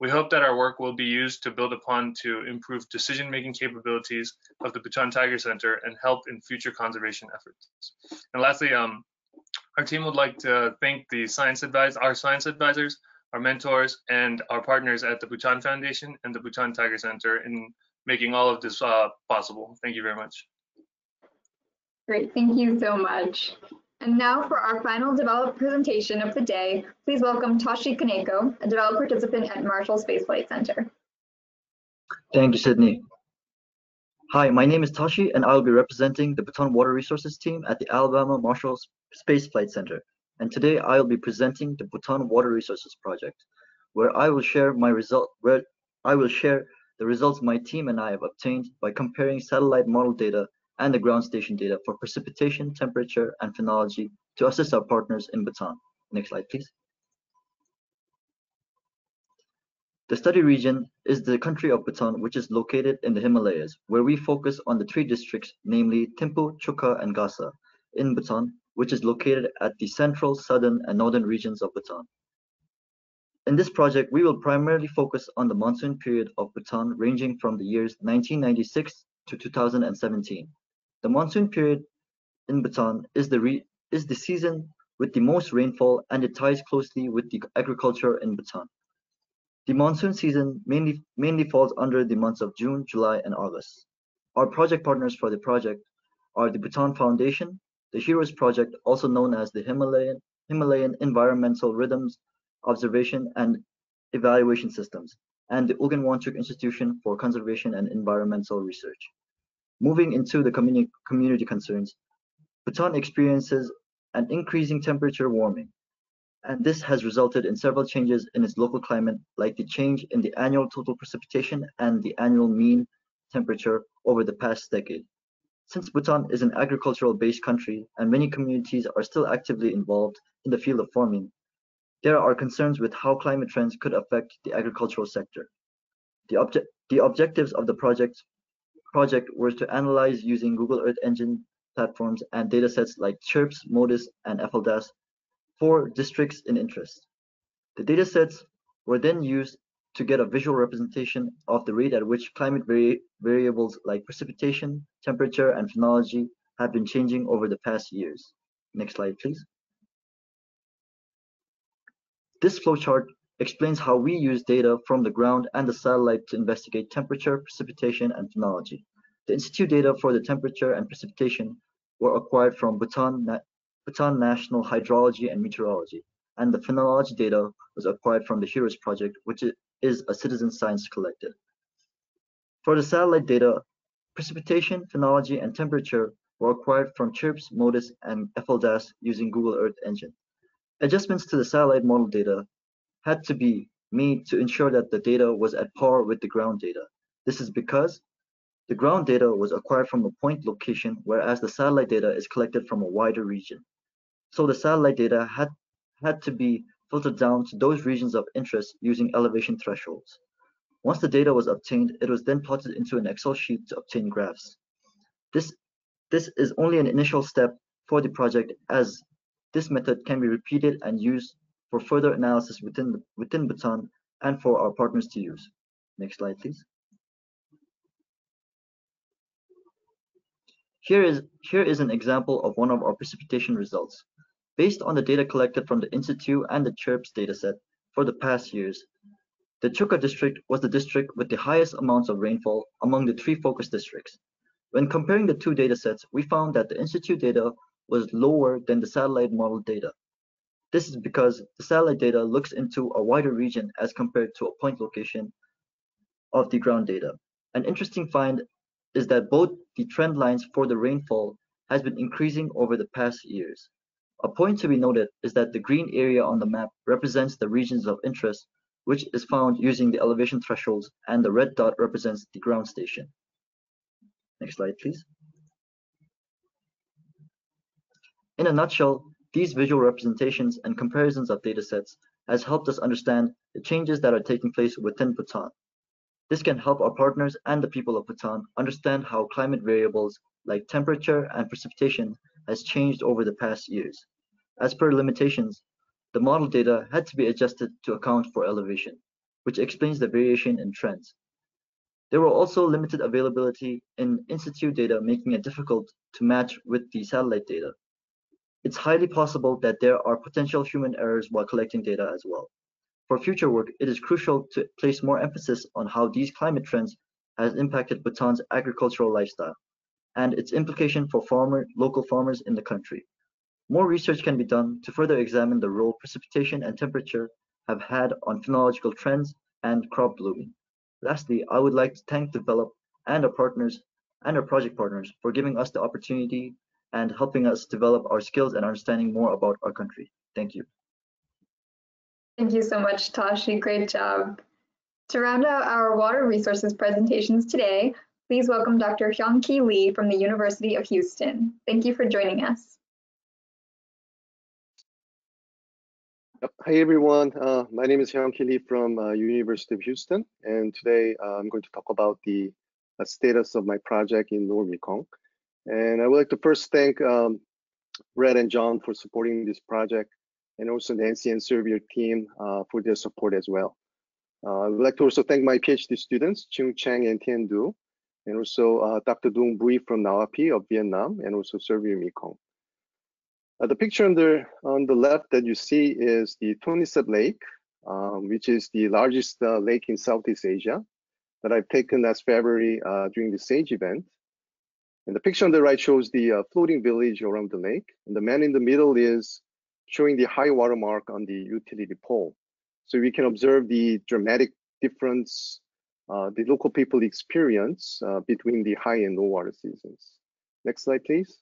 We hope that our work will be used to build upon to improve decision-making capabilities of the Bhutan Tiger Center and help in future conservation efforts. And lastly, um, our team would like to thank the science advise, our science advisors, our mentors, and our partners at the Bhutan Foundation and the Bhutan Tiger Center in making all of this uh, possible. Thank you very much. Great, thank you so much. And now for our final developed presentation of the day, please welcome Tashi Kaneko, a developed participant at Marshall Space Flight Center. Thank you, Sydney. Hi, my name is Tashi, and I will be representing the Bhutan Water Resources team at the Alabama Marshall Space Flight Center and today I will be presenting the Bhutan Water Resources Project, where I will share my result where I will share the results my team and I have obtained by comparing satellite model data and the ground station data for precipitation, temperature, and phenology to assist our partners in Bhutan. Next slide, please. The study region is the country of Bhutan, which is located in the Himalayas, where we focus on the three districts, namely Thimphu, Chukha, and Gasa in Bhutan, which is located at the central, southern, and northern regions of Bhutan. In this project, we will primarily focus on the monsoon period of Bhutan ranging from the years 1996 to 2017. The monsoon period in Bhutan is the, is the season with the most rainfall and it ties closely with the agriculture in Bhutan. The monsoon season mainly, mainly falls under the months of June, July, and August. Our project partners for the project are the Bhutan Foundation, the HEROES project, also known as the Himalayan, Himalayan Environmental Rhythms Observation and Evaluation Systems, and the Wangchuk Institution for Conservation and Environmental Research. Moving into the communi community concerns, Bhutan experiences an increasing temperature warming, and this has resulted in several changes in its local climate, like the change in the annual total precipitation and the annual mean temperature over the past decade. Since Bhutan is an agricultural-based country and many communities are still actively involved in the field of farming, there are concerns with how climate trends could affect the agricultural sector. The, obje the objectives of the project, project were to analyze using Google Earth Engine platforms and datasets like CHIRPS, MODIS, and FLDAS for districts in interest. The datasets were then used to get a visual representation of the rate at which climate vari variables like precipitation, temperature, and phenology have been changing over the past years. Next slide, please. This flowchart explains how we use data from the ground and the satellite to investigate temperature, precipitation, and phenology. The in situ data for the temperature and precipitation were acquired from Bhutan, Na Bhutan National Hydrology and Meteorology, and the phenology data was acquired from the HEROES project, which is a citizen science collective. For the satellite data, precipitation, phenology, and temperature were acquired from CHIRPS, MODIS, and FLDAS using Google Earth Engine. Adjustments to the satellite model data had to be made to ensure that the data was at par with the ground data. This is because the ground data was acquired from a point location, whereas the satellite data is collected from a wider region. So the satellite data had, had to be filtered down to those regions of interest using elevation thresholds. Once the data was obtained, it was then plotted into an Excel sheet to obtain graphs. This, this is only an initial step for the project as this method can be repeated and used for further analysis within, within Bhutan and for our partners to use. Next slide, please. Here is, here is an example of one of our precipitation results. Based on the data collected from the In-situ and the CHIRPS dataset for the past years, the Chukha district was the district with the highest amounts of rainfall among the three focus districts. When comparing the two datasets, we found that the In-situ data was lower than the satellite model data. This is because the satellite data looks into a wider region as compared to a point location of the ground data. An interesting find is that both the trend lines for the rainfall has been increasing over the past years. A point to be noted is that the green area on the map represents the regions of interest, which is found using the elevation thresholds, and the red dot represents the ground station. Next slide, please. In a nutshell, these visual representations and comparisons of datasets has helped us understand the changes that are taking place within Bhutan. This can help our partners and the people of Bhutan understand how climate variables like temperature and precipitation has changed over the past years. As per limitations, the model data had to be adjusted to account for elevation, which explains the variation in trends. There were also limited availability in in-situ data making it difficult to match with the satellite data. It's highly possible that there are potential human errors while collecting data as well. For future work, it is crucial to place more emphasis on how these climate trends has impacted Bhutan's agricultural lifestyle and its implication for farmer, local farmers in the country. More research can be done to further examine the role precipitation and temperature have had on phenological trends and crop blooming. Lastly, I would like to thank Develop and our partners and our project partners for giving us the opportunity and helping us develop our skills and understanding more about our country. Thank you. Thank you so much, Tashi. Great job. To round out our water resources presentations today, please welcome Dr. Hyongki Lee from the University of Houston. Thank you for joining us. Hi, everyone. Uh, my name is Hyongki Lee from uh, University of Houston, and today uh, I'm going to talk about the uh, status of my project in Lower Mekong. And I would like to first thank um, Brad and John for supporting this project, and also Nancy and SERVIR team uh, for their support as well. Uh, I would like to also thank my PhD students, Chung Chang and Tien Du, and also uh, Dr. Dung Bui from NAWAPI of Vietnam, and also SERVIR Mekong. Uh, the picture on the, on the left that you see is the Tonle Lake, um, which is the largest uh, lake in Southeast Asia that I've taken last February during the SAGE event. And the picture on the right shows the uh, floating village around the lake. And the man in the middle is showing the high water mark on the utility pole. So we can observe the dramatic difference the local people experience uh, between the high and low water seasons. Next slide, please.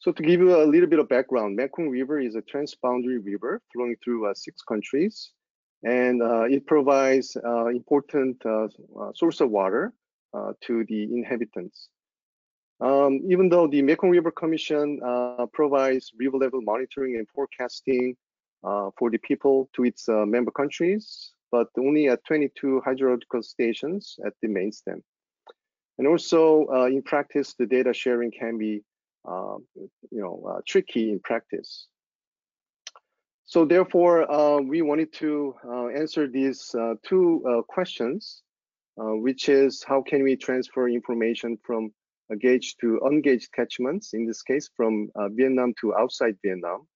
So to give you a little bit of background, Mekong River is a transboundary river flowing through uh, six countries, and uh, it provides uh, important uh, source of water uh, to the inhabitants. Um, even though the Mekong River Commission uh, provides river level monitoring and forecasting uh, for the people to its member countries, but only at 22 hydrological stations at the main stem. And also in practice, the data sharing can be uh, you know, uh, tricky in practice. So therefore, uh, we wanted to answer these two questions uh, which is how can we transfer information from a gauge to ungauged catchments, in this case from uh, Vietnam to outside Vietnam.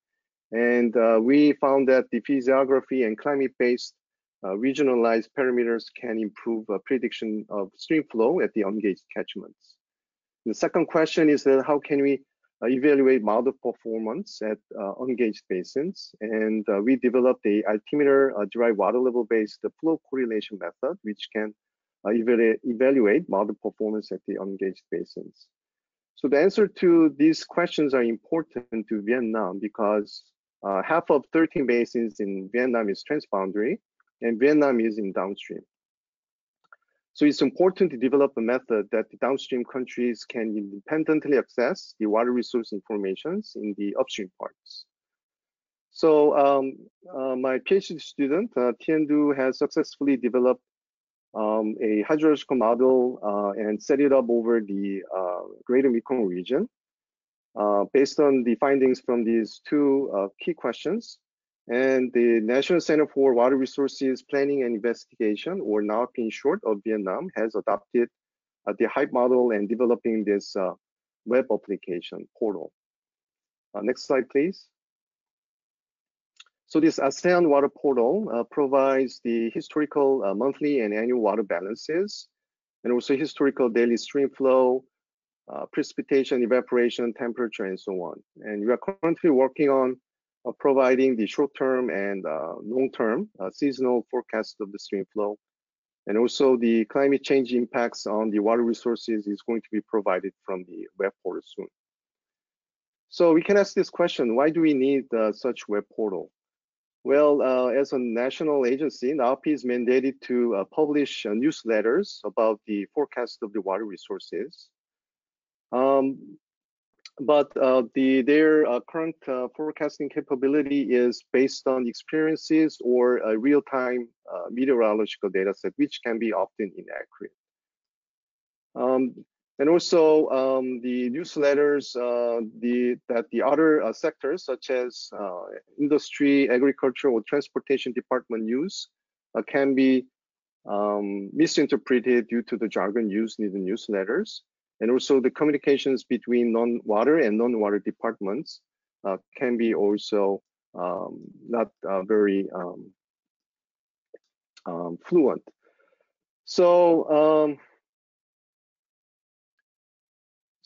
And uh, we found that the physiography and climate-based regionalized parameters can improve prediction of stream flow at the ungauged catchments. The second question is that how can we uh, evaluate model performance at uh, ungauged basins. And uh, we developed a altimeter derived water level based flow correlation method, which can uh, evaluate model performance at the ungauged basins. So the answer to these questions are important to Vietnam because uh, half of 13 basins in Vietnam is transboundary and Vietnam is in downstream. So it's important to develop a method that the downstream countries can independently access the water resource informations in the upstream parts. So um, uh, my PhD student, uh, Tien Du, has successfully developed um, a hydrological model uh, and set it up over the uh, greater Mekong region. uh, based on the findings from these two uh, key questions. And the National Center for Water Resources Planning and Investigation, or NAWP in short, of Vietnam, has adopted uh, the HYPE model and developing this uh, web application portal. Uh, next slide, please. So this ASEAN water portal uh, provides the historical uh, monthly and annual water balances, and also historical daily stream flow, uh, precipitation, evaporation, temperature, and so on. And we are currently working on providing the short-term and uh, long-term uh, seasonal forecast of the stream flow. And also the climate change impacts on the water resources is going to be provided from the web portal soon. So we can ask this question, why do we need such web portal? Well, uh, as a national agency, NAWP is mandated to uh, publish uh, newsletters about the forecast of the water resources. Um, but uh, the, their uh, current uh, forecasting capability is based on experiences or a real-time meteorological data set, which can be often inaccurate. Um, and also um, the newsletters uh, the, that the other uh, sectors such as uh, industry, agriculture, or transportation department use uh, can be um, misinterpreted due to the jargon used in the newsletters. And also the communications between non-water and non-water departments uh, can be also um, not uh, very um, um, fluent. So um,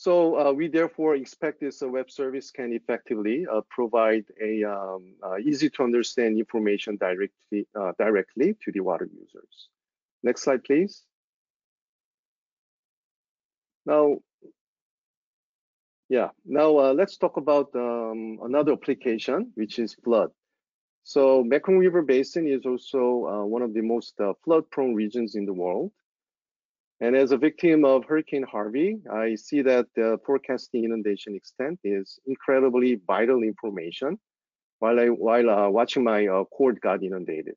So uh, we therefore expect this uh, web service can effectively uh, provide a um, uh, easy to understand information directly uh, directly to the water users. Next slide, please. Now, yeah, now uh, let's talk about um, another application, which is flood. So Mekong River Basin is also one of the most flood-prone regions in the world. And as a victim of Hurricane Harvey, I see that the forecasting inundation extent is incredibly vital information while I while uh, watching my uh, cord got inundated.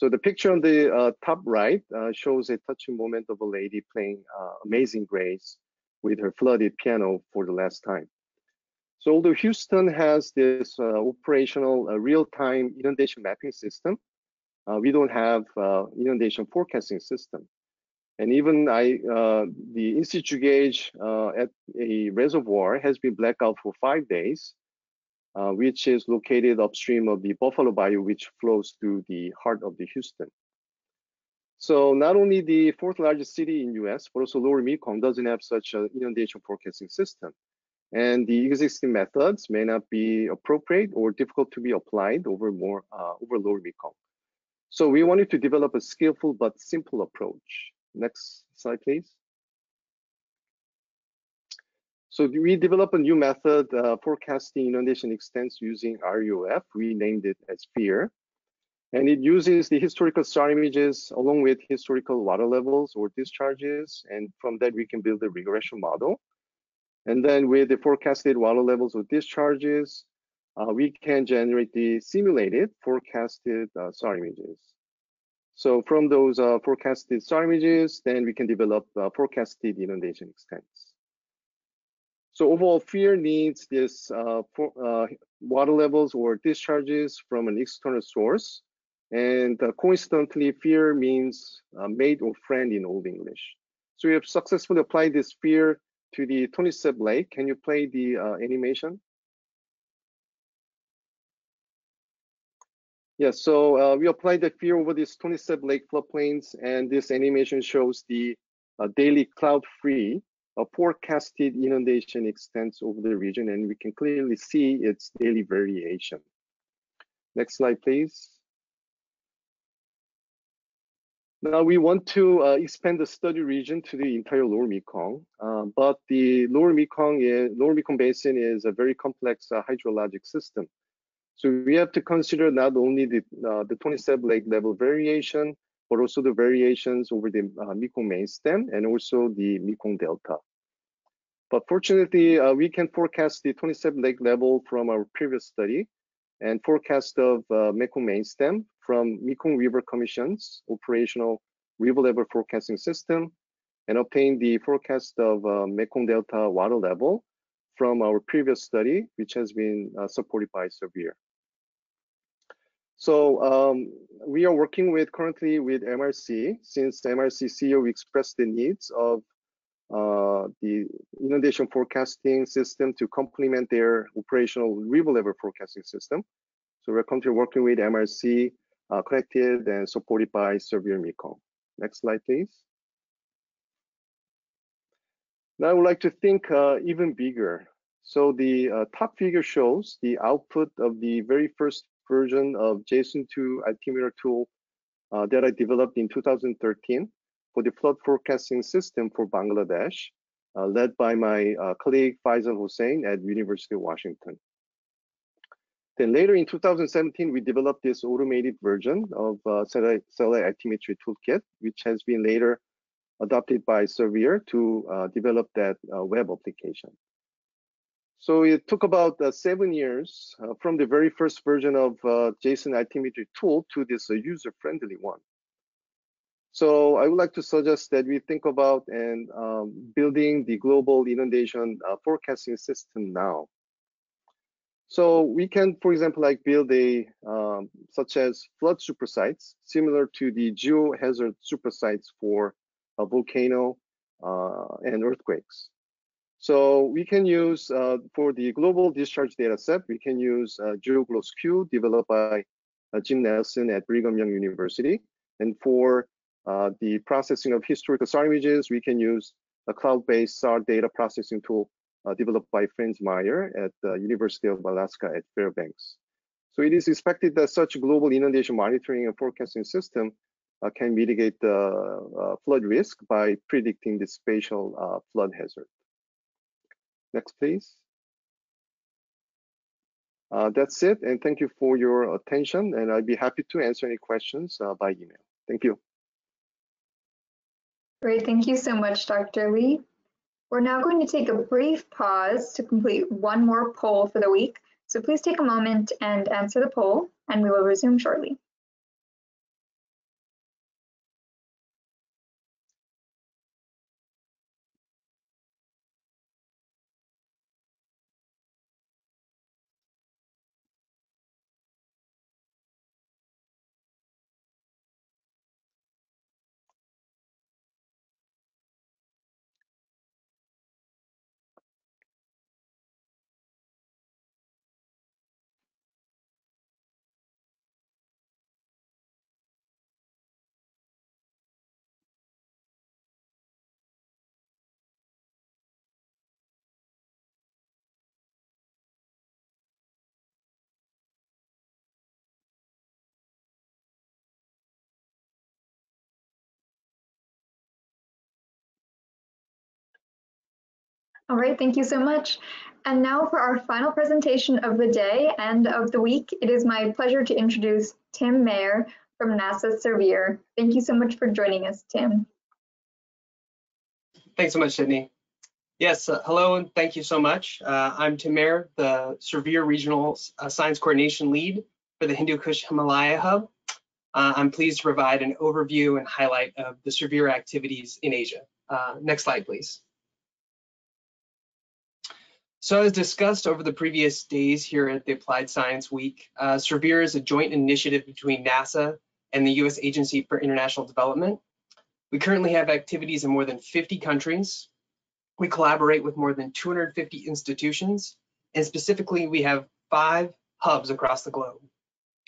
So the picture on the uh, top right uh, shows a touching moment of a lady playing uh, Amazing Grace with her flooded piano for the last time. So although Houston has this uh, operational real-time inundation mapping system, we don't have inundation forecasting system. And even I, uh, the in-situ gauge uh, at a reservoir has been blacked out for five days, uh, which is located upstream of the Buffalo Bayou, which flows through the heart of the Houston. So not only the fourth largest city in US, but also Lower Mekong doesn't have such an inundation forecasting system. And the existing methods may not be appropriate or difficult to be applied over more uh, over Lower Mekong. So we wanted to develop a skillful but simple approach. Next slide, please. So we developed a new method uh, forecasting inundation extents using REOF. We named it as FIER. And it uses the historical SAR images along with historical water levels or discharges. And from that, we can build a regression model. And then with the forecasted water levels or discharges, uh, we can generate the simulated forecasted uh, SAR images. So from those uh, forecasted SAR images, then we can develop uh, forecasted inundation extents. So overall, FIER needs this uh, for, uh, water levels or discharges from an external source. And uh, coincidentally, FIER means uh, mate or friend in Old English. So we have successfully applied this FIER to the Tonle Sap Lake. Can you play the animation? Yeah, so uh, we applied the FIER over these Tonle Sap Lake floodplains, and this animation shows the uh, daily cloud-free uh, forecasted inundation extents over the region, and we can clearly see its daily variation. Next slide, please. Now we want to uh, expand the study region to the entire Lower Mekong, uh, but the Lower Mekong, is, Lower Mekong Basin is a very complex uh, hydrologic system. So we have to consider not only the, uh, the Tonle Sap Lake level variation, but also the variations over the uh, Mekong main stem and also the Mekong Delta. But fortunately, uh, we can forecast the Tonle Sap Lake level from our previous study and forecast of uh, Mekong main stem from Mekong River Commission's operational river level forecasting system and obtain the forecast of uh, Mekong Delta water level from our previous study, which has been uh, supported by SERVIR. So um, we are working with currently with MRC since MRC CEO expressed the needs of uh, the inundation forecasting system to complement their operational river level forecasting system. So we're currently working with MRC uh, connected and supported by SERVIR Mekong. Next slide, please. Now I would like to think uh, even bigger. So the uh, top figure shows the output of the very first version of Jason-2 altimeter tool uh, that I developed in 2013 for the flood forecasting system for Bangladesh, uh, led by my uh, colleague Faisal Hossain at University of Washington. Then later in 2017, we developed this automated version of uh, satellite, satellite altimetry toolkit, which has been later adopted by SERVIR to uh, develop that uh, web application. So it took about uh, seven years uh, from the very first version of uh, Jason altimetry tool to this uh, user-friendly one. So I would like to suggest that we think about and um, building the global inundation forecasting system now. So we can, for example, like build a um, such as flood supersites, similar to the geohazard supersites for a volcano uh, and earthquakes. So we can use uh, for the global discharge data set, we can use uh, GEOGloWS developed by uh, Jim Nelson at Brigham Young University. And for uh, the processing of historical SAR images, we can use a cloud-based SAR data processing tool uh, developed by Franz Meyer at the University of Alaska at Fairbanks. So it is expected that such global inundation monitoring and forecasting system uh, can mitigate the uh, flood risk by predicting the spatial uh, flood hazard. Next, please. That's it, and thank you for your attention, and I'd be happy to answer any questions by email. Thank you. Great, thank you so much, Dr. Lee. We're now going to take a brief pause to complete one more poll for the week. So please take a moment and answer the poll, and we will resume shortly. All right, thank you so much. And now for our final presentation of the day and of the week, it is my pleasure to introduce Tim Mayer from NASA SERVIR. Thank you so much for joining us, Tim. Thanks so much, Sydney. Yes, uh, hello and thank you so much. Uh, I'm Tim Mayer, the SERVIR Regional uh, Science Coordination Lead for the Hindu Kush Himalaya Hub. Uh, I'm pleased to provide an overview and highlight of the SERVIR activities in Asia. Uh, next slide, please. So as discussed over the previous days here at the Applied Science Week, uh, SERVIR is a joint initiative between NASA and the U.S. Agency for International Development. We currently have activities in more than 50 countries. We collaborate with more than 250 institutions, and specifically we have five hubs across the globe,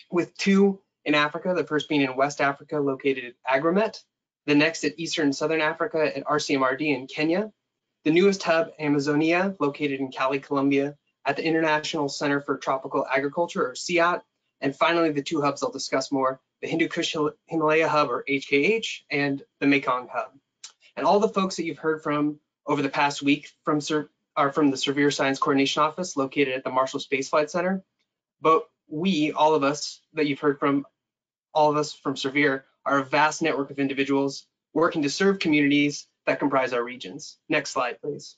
with two in Africa, the first being in West Africa located at AGRHYMET, the next at Eastern and Southern Africa at RCMRD in Kenya, the newest hub, Amazonia, located in Cali, Colombia, at the International Center for Tropical Agriculture, or CIAT, and finally the two hubs I'll discuss more, the Hindu Kush Himalaya Hub, or HKH, and the Mekong Hub. And all the folks that you've heard from over the past week from are from the SERVIR Science Coordination Office located at the Marshall Space Flight Center. But we, all of us that you've heard from, all of us from SERVIR, are a vast network of individuals working to serve communities that comprise our regions. Next slide, please.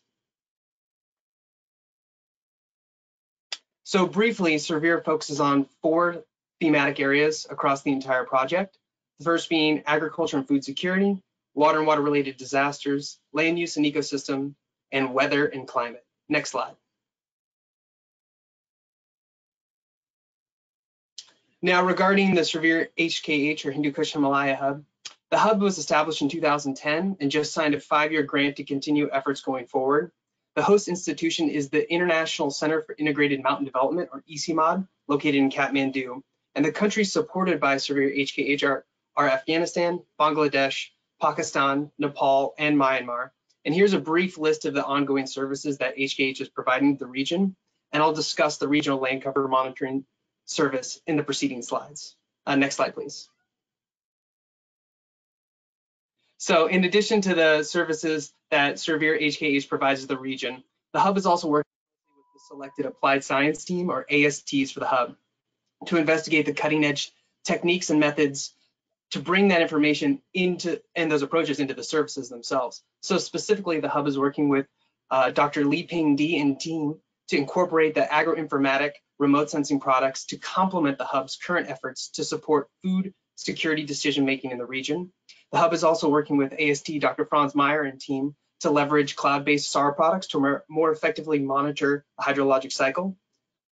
So briefly, SERVIR focuses on four thematic areas across the entire project. The first being agriculture and food security, water and water related disasters, land use and ecosystem, and weather and climate. Next slide. Now regarding the SERVIR HKH or Hindu Kush Himalaya Hub, the hub was established in 2010 and just signed a five-year grant to continue efforts going forward. The host institution is the International Center for Integrated Mountain Development, or ICIMOD, located in Kathmandu. And the countries supported by SERVIR HKH are, are Afghanistan, Bangladesh, Pakistan, Nepal, and Myanmar. And here's a brief list of the ongoing services that HKH is providing to the region. And I'll discuss the regional land cover monitoring service in the preceding slides. Uh, next slide, please. So in addition to the services that SERVIR HKH provides to the region, the hub is also working with the selected applied science team or ASTs for the hub to investigate the cutting edge techniques and methods to bring that information into and those approaches into the services themselves. So specifically, the hub is working with uh, Dr. Liping Di and team to incorporate the agroinformatic remote sensing products to complement the hub's current efforts to support food security decision making in the region. The hub is also working with AST Dr. Franz Meyer and team to leverage cloud-based SAR products to more effectively monitor the hydrologic cycle.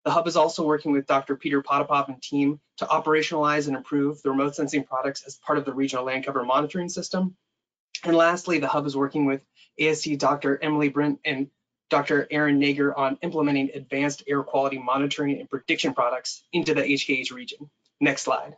The hub is also working with Dr. Peter Potapov and team to operationalize and improve the remote sensing products as part of the regional land cover monitoring system. And lastly, the hub is working with AST Dr. Emily Berndt and Dr. Aaron Naeger on implementing advanced air quality monitoring and prediction products into the HKH region. Next slide.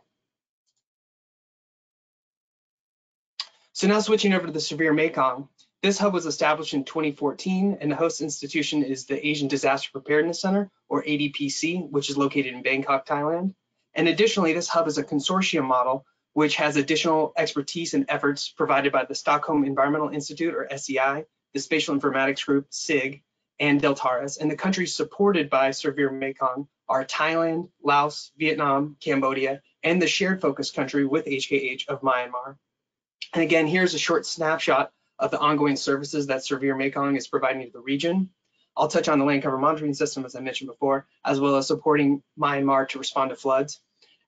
So now switching over to the SERVIR Mekong, this hub was established in 2014 and the host institution is the Asian Disaster Preparedness Center or ADPC, which is located in Bangkok, Thailand. And additionally, this hub is a consortium model which has additional expertise and efforts provided by the Stockholm Environmental Institute or SEI, the Spatial Informatics Group, SIG, and Deltares. And the countries supported by SERVIR Mekong are Thailand, Laos, Vietnam, Cambodia, and the shared focus country with HKH of Myanmar. And again, here's a short snapshot of the ongoing services that SERVIR Mekong is providing to the region. I'll touch on the land cover monitoring system, as I mentioned before, as well as supporting Myanmar to respond to floods.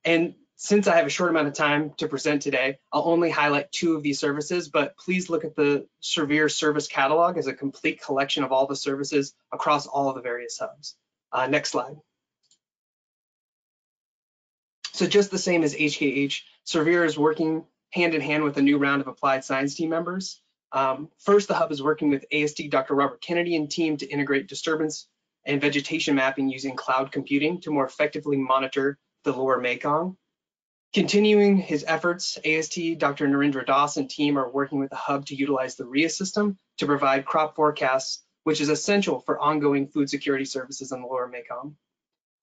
And since I have a short amount of time to present today, I'll only highlight two of these services, but please look at the SERVIR service catalog as a complete collection of all the services across all of the various hubs. Uh, next slide. So just the same as HKH, SERVIR is working hand in hand with a new round of applied science team members. Um, first, the hub is working with AST Dr. Robert Kennedy and team to integrate disturbance and vegetation mapping using cloud computing to more effectively monitor the lower Mekong. Continuing his efforts, AST Dr. Narendra Das and team are working with the hub to utilize the RHEAS system to provide crop forecasts, which is essential for ongoing food security services in the lower Mekong.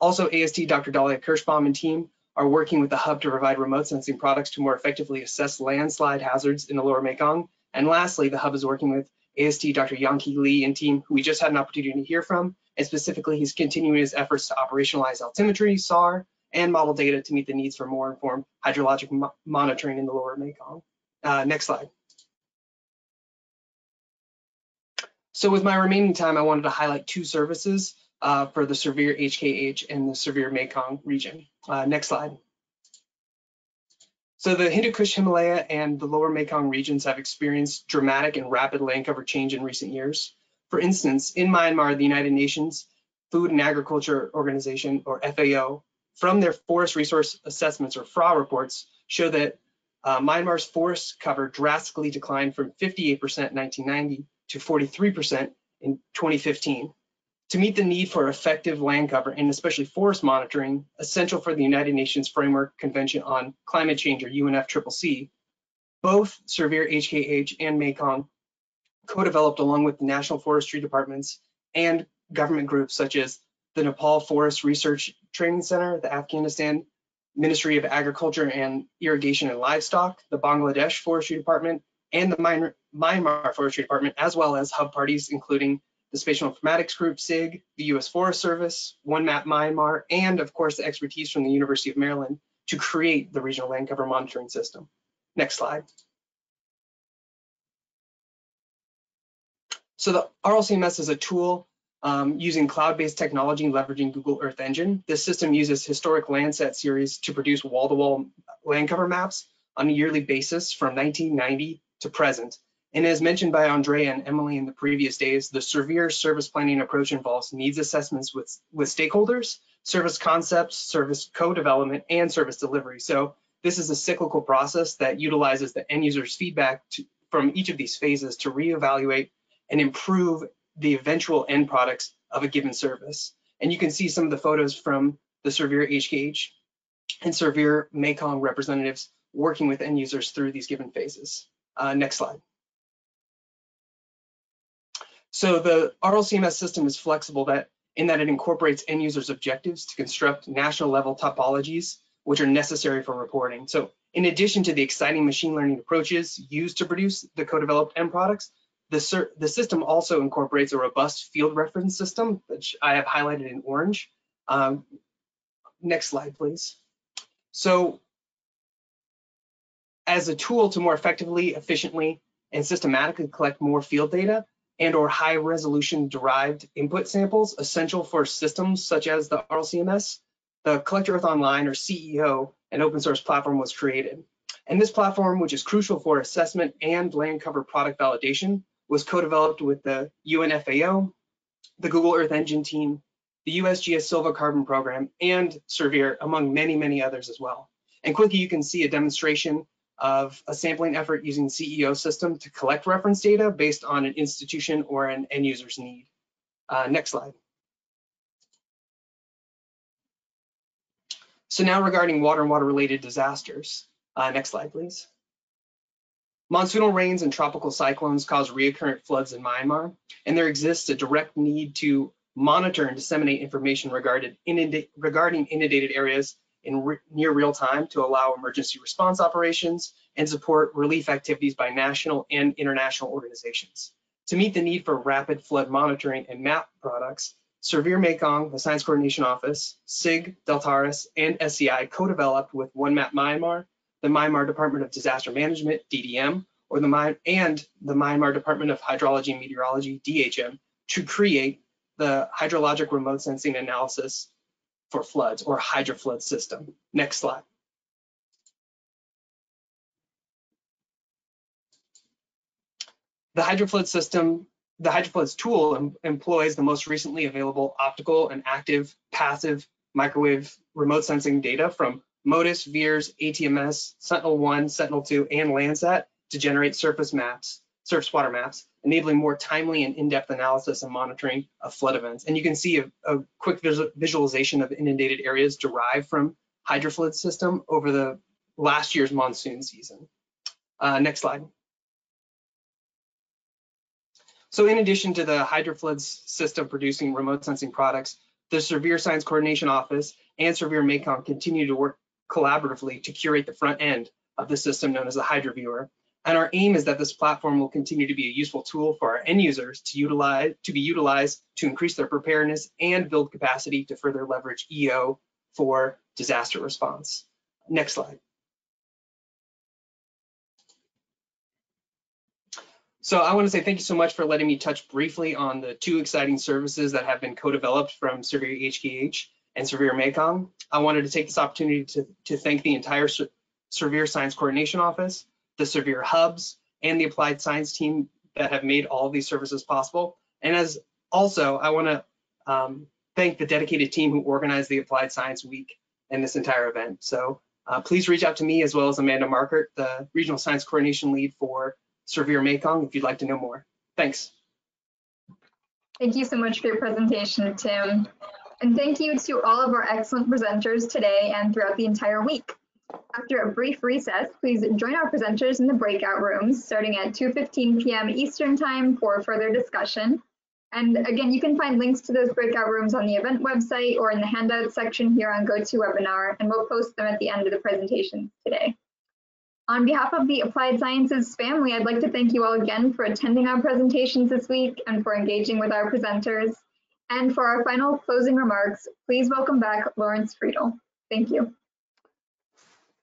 Also, AST Dr. Dalia Kirschbaum and team are working with the hub to provide remote sensing products to more effectively assess landslide hazards in the lower Mekong. And lastly, the hub is working with AST Dr. Hyongki Lee and team, who we just had an opportunity to hear from, and specifically he's continuing his efforts to operationalize altimetry, SAR, and model data to meet the needs for more informed hydrologic mo monitoring in the lower Mekong. Uh, next slide. So with my remaining time, I wanted to highlight two services uh, for the SERVIR HKH and the SERVIR Mekong region. Uh, next slide. So the Hindu Kush Himalaya and the lower Mekong regions have experienced dramatic and rapid land cover change in recent years. For instance, in Myanmar, the United Nations Food and Agriculture Organization, or FAO, from their forest resource assessments or FRA reports, show that uh, Myanmar's forest cover drastically declined from 58% in 1990 to 43% in 2015 to meet the need for effective land cover and especially forest monitoring, essential for the United Nations Framework Convention on Climate Change or UNFCCC, both SERVIR HKH and Mekong co-developed along with the National Forestry Departments and government groups such as the Nepal Forest Research Training Center, the Afghanistan Ministry of Agriculture and Irrigation and Livestock, the Bangladesh Forestry Department, and the Myanmar Forestry Department, as well as hub parties including the Spatial Informatics Group, SIG, the U.S. Forest Service, One Map Myanmar, and of course the expertise from the University of Maryland to create the regional land cover monitoring system. Next slide. So the RLCMS is a tool um, using cloud-based technology leveraging Google Earth Engine. This system uses historic Landsat series to produce wall-to-wall -wall land cover maps on a yearly basis from 1990 to present And as mentioned by Andrea and Emily in the previous days, the SERVIR service planning approach involves needs assessments with, with stakeholders, service concepts, service co-development, and service delivery. So this is a cyclical process that utilizes the end user's feedback to, from each of these phases to reevaluate and improve the eventual end products of a given service. And you can see some of the photos from the SERVIR HKH and SERVIR Mekong representatives working with end users through these given phases. Uh, next slide. So the RLCMS system is flexible that in that it incorporates end users objectives to construct national level topologies, which are necessary for reporting. So in addition to the exciting machine learning approaches used to produce the co-developed end products, the, the, system also incorporates a robust field reference system, which I have highlighted in orange. Um, next slide, please. So as a tool to more effectively, efficiently, and systematically collect more field data and or high resolution derived input samples essential for systems such as the RLCMS, the Collect Earth Online or CEO, an open source platform was created. And this platform, which is crucial for assessment and land cover product validation, was co-developed with the UNFAO, the Google Earth Engine team, the USGS Silva Carbon Program, and SERVIR, among many, many others as well. And quickly, you can see a demonstration of a sampling effort using CEO system to collect reference data based on an institution or an end user's need. Uh, next slide. So now regarding water and water related disasters. Uh, next slide, please. Monsoonal rains and tropical cyclones cause recurrent floods in Myanmar, and there exists a direct need to monitor and disseminate information regarding, regarding inundated areas in re near real time to allow emergency response operations and support relief activities by national and international organizations. To meet the need for rapid flood monitoring and map products, SERVIR Mekong, the Science Coordination Office, SIG, Deltares, and SEI co-developed with OneMap Myanmar the Myanmar Department of Disaster Management, DDM, or the and the Myanmar Department of Hydrology and Meteorology, DHM, to create the hydrologic remote sensing analysis for floods or hydroflood system. Next slide. The hydroflood system, the hydrofloods tool em employs the most recently available optical and active passive microwave remote sensing data from MODIS, VIIRS, ATMS, Sentinel-1, Sentinel-2, and Landsat to generate surface maps, surface water maps, enabling more timely and in-depth analysis and monitoring of flood events. And you can see a, a quick visualization of inundated areas derived from hydroflood system over the last year's monsoon season. Uh, next slide. So in addition to the hydrofloods system producing remote sensing products, the SERVIR Science Coordination Office and SERVIR Mekong continue to work collaboratively to curate the front end of the system known as the HydroViewer. And our aim is that this platform will continue to be a useful tool for our end users to utilize to be utilized to increase their preparedness and build capacity to further leverage EO for disaster response. Next slide. So I want to say thank you so much for letting me touch briefly on the two exciting services that have been co-developed from SERVIR HKH and SERVIR Mekong. I wanted to take this opportunity to, to thank the entire SERVIR Science Coordination Office, the SERVIR Hubs, and the Applied Science team that have made all these services possible. And as also, I want to um, thank the dedicated team who organized the Applied Science Week and this entire event. So uh, please reach out to me as well as Amanda Markert, the Regional Science Coordination Lead for SERVIR Mekong, if you'd like to know more. Thanks. Thank you so much for your presentation, Tim. And thank you to all of our excellent presenters today and throughout the entire week. After a brief recess, please join our presenters in the breakout rooms starting at 2.15 p.m. Eastern Time for further discussion. And again, you can find links to those breakout rooms on the event website or in the handout section here on GoToWebinar, and we'll post them at the end of the presentation today. On behalf of the Applied Sciences family, I'd like to thank you all again for attending our presentations this week and for engaging with our presenters. And for our final closing remarks, please welcome back Lawrence Friedl. Thank you.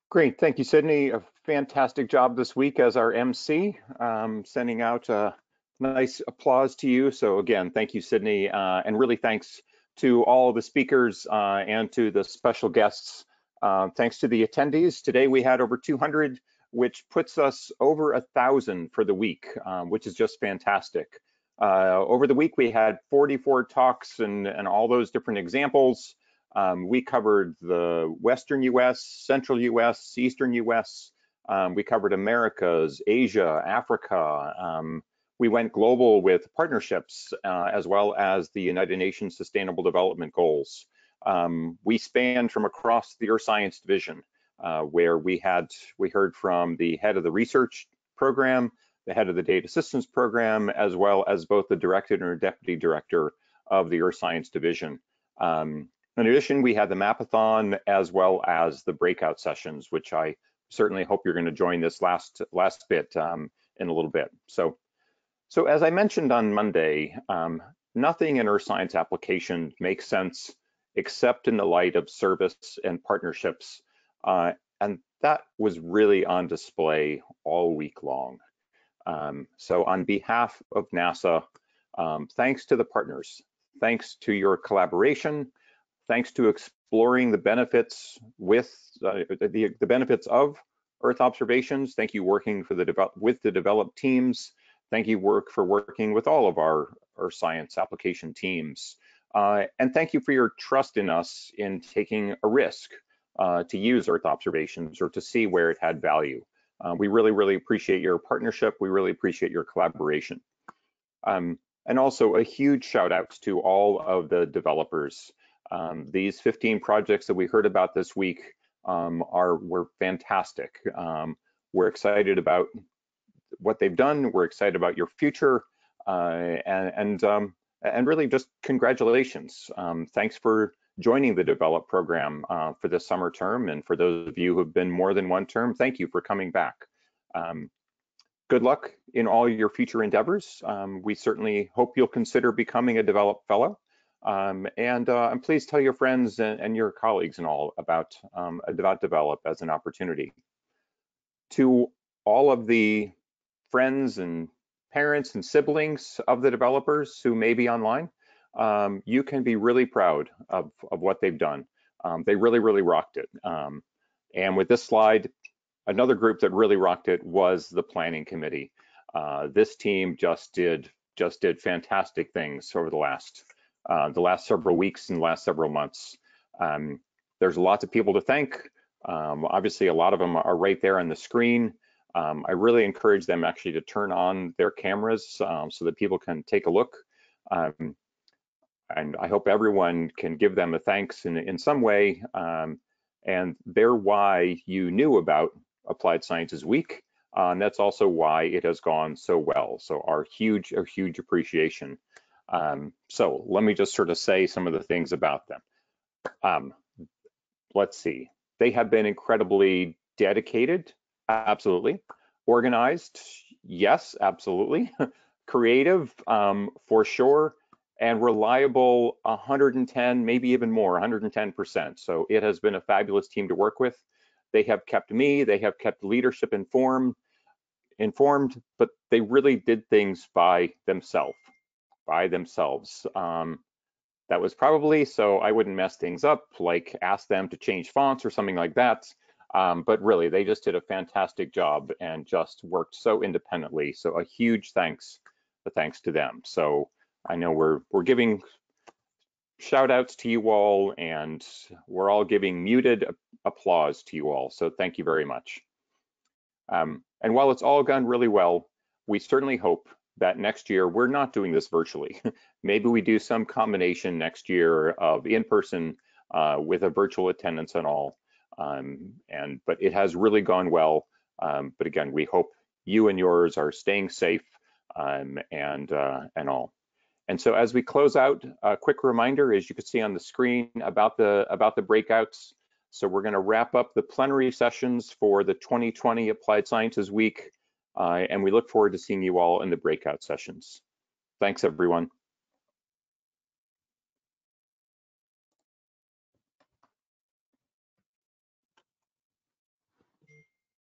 Great, thank you, Sydney. A fantastic job this week as our MC, um, sending out a nice applause to you. So again, thank you, Sydney, uh, and really thanks to all the speakers uh, and to the special guests. Uh, thanks to the attendees. Today we had over 200 which puts us over a thousand for the week, um, which is just fantastic. Uh, over the week, we had 44 talks and, and all those different examples. Um, we covered the Western US, Central US, Eastern US. Um, we covered Americas, Asia, Africa. Um, we went global with partnerships uh, as well as the United Nations Sustainable Development Goals. Um, we spanned from across the Earth Science Division, uh, where we had we heard from the head of the research program, the head of the data systems program, as well as both the director and deputy director of the Earth Science Division. Um, in addition, we had the Mapathon as well as the breakout sessions, which I certainly hope you're going to join this last last bit um, in a little bit. So, so as I mentioned on Monday, um, nothing in Earth Science application makes sense except in the light of service and partnerships. Uh, and that was really on display all week long. Um, so on behalf of NASA, um, thanks to the partners, thanks to your collaboration, thanks to exploring the benefits with uh, the, the benefits of Earth observations. Thank you working for the develop with the developed teams. Thank you work for working with all of our Earth science application teams. Uh, and thank you for your trust in us in taking a risk uh, to use Earth observations or to see where it had value. Uh, we really, really appreciate your partnership. We really appreciate your collaboration. Um, and also a huge shout out to all of the developers. Um, these 15 projects that we heard about this week um, are were fantastic. Um, we're excited about what they've done. We're excited about your future, uh, and and, um, and really just congratulations. Um, thanks for joining the Develop program uh, for this summer term. And for those of you who have been more than one term, thank you for coming back. Good luck in all your future endeavors. Um, we certainly hope you'll consider becoming a Develop Fellow. Um, and, uh, and please tell your friends and, and your colleagues and all about, um, about Develop as an opportunity. To all of the friends and parents and siblings of the developers who may be online, um, you can be really proud of, of what they've done. Um, they really, really rocked it. Um, and with this slide, another group that really rocked it was the planning committee. Uh, this team just did just did fantastic things over the last uh, the last several weeks and the last several months. Um, there's lots of people to thank. Um, obviously, a lot of them are right there on the screen. Um, I really encourage them actually to turn on their cameras so that people can take a look. Um, and I hope everyone can give them a thanks in, in some way. Um, and they're why you knew about Applied Sciences Week. Uh, and that's also why it has gone so well. So our huge, our huge appreciation. Um, so let me just sort of say some of the things about them. Um, let's see. They have been incredibly dedicated, absolutely. Organized, yes, absolutely. *laughs* Creative, um, for sure and reliable 110, maybe even more, 110%. So it has been a fabulous team to work with. They have kept me, they have kept leadership informed, informed, but they really did things by themselves, by themselves. Um, that was probably so I wouldn't mess things up, like ask them to change fonts or something like that. Um, but really, they just did a fantastic job and just worked so independently. So a huge thanks, thanks to them. So I know we're we're giving shout outs to you all and we're all giving muted applause to you all. So thank you very much. Um, and while it's all gone really well, we certainly hope that next year we're not doing this virtually. *laughs* Maybe we do some combination next year of in-person uh, with a virtual attendance and all. Um, and but it has really gone well. Um, but again, we hope you and yours are staying safe um, and uh, and all. And so as we close out, a quick reminder, as you can see on the screen, about the, about the breakouts. So we're gonna wrap up the plenary sessions for the 2020 Applied Sciences Week, Uh, and we look forward to seeing you all in the breakout sessions. Thanks, everyone.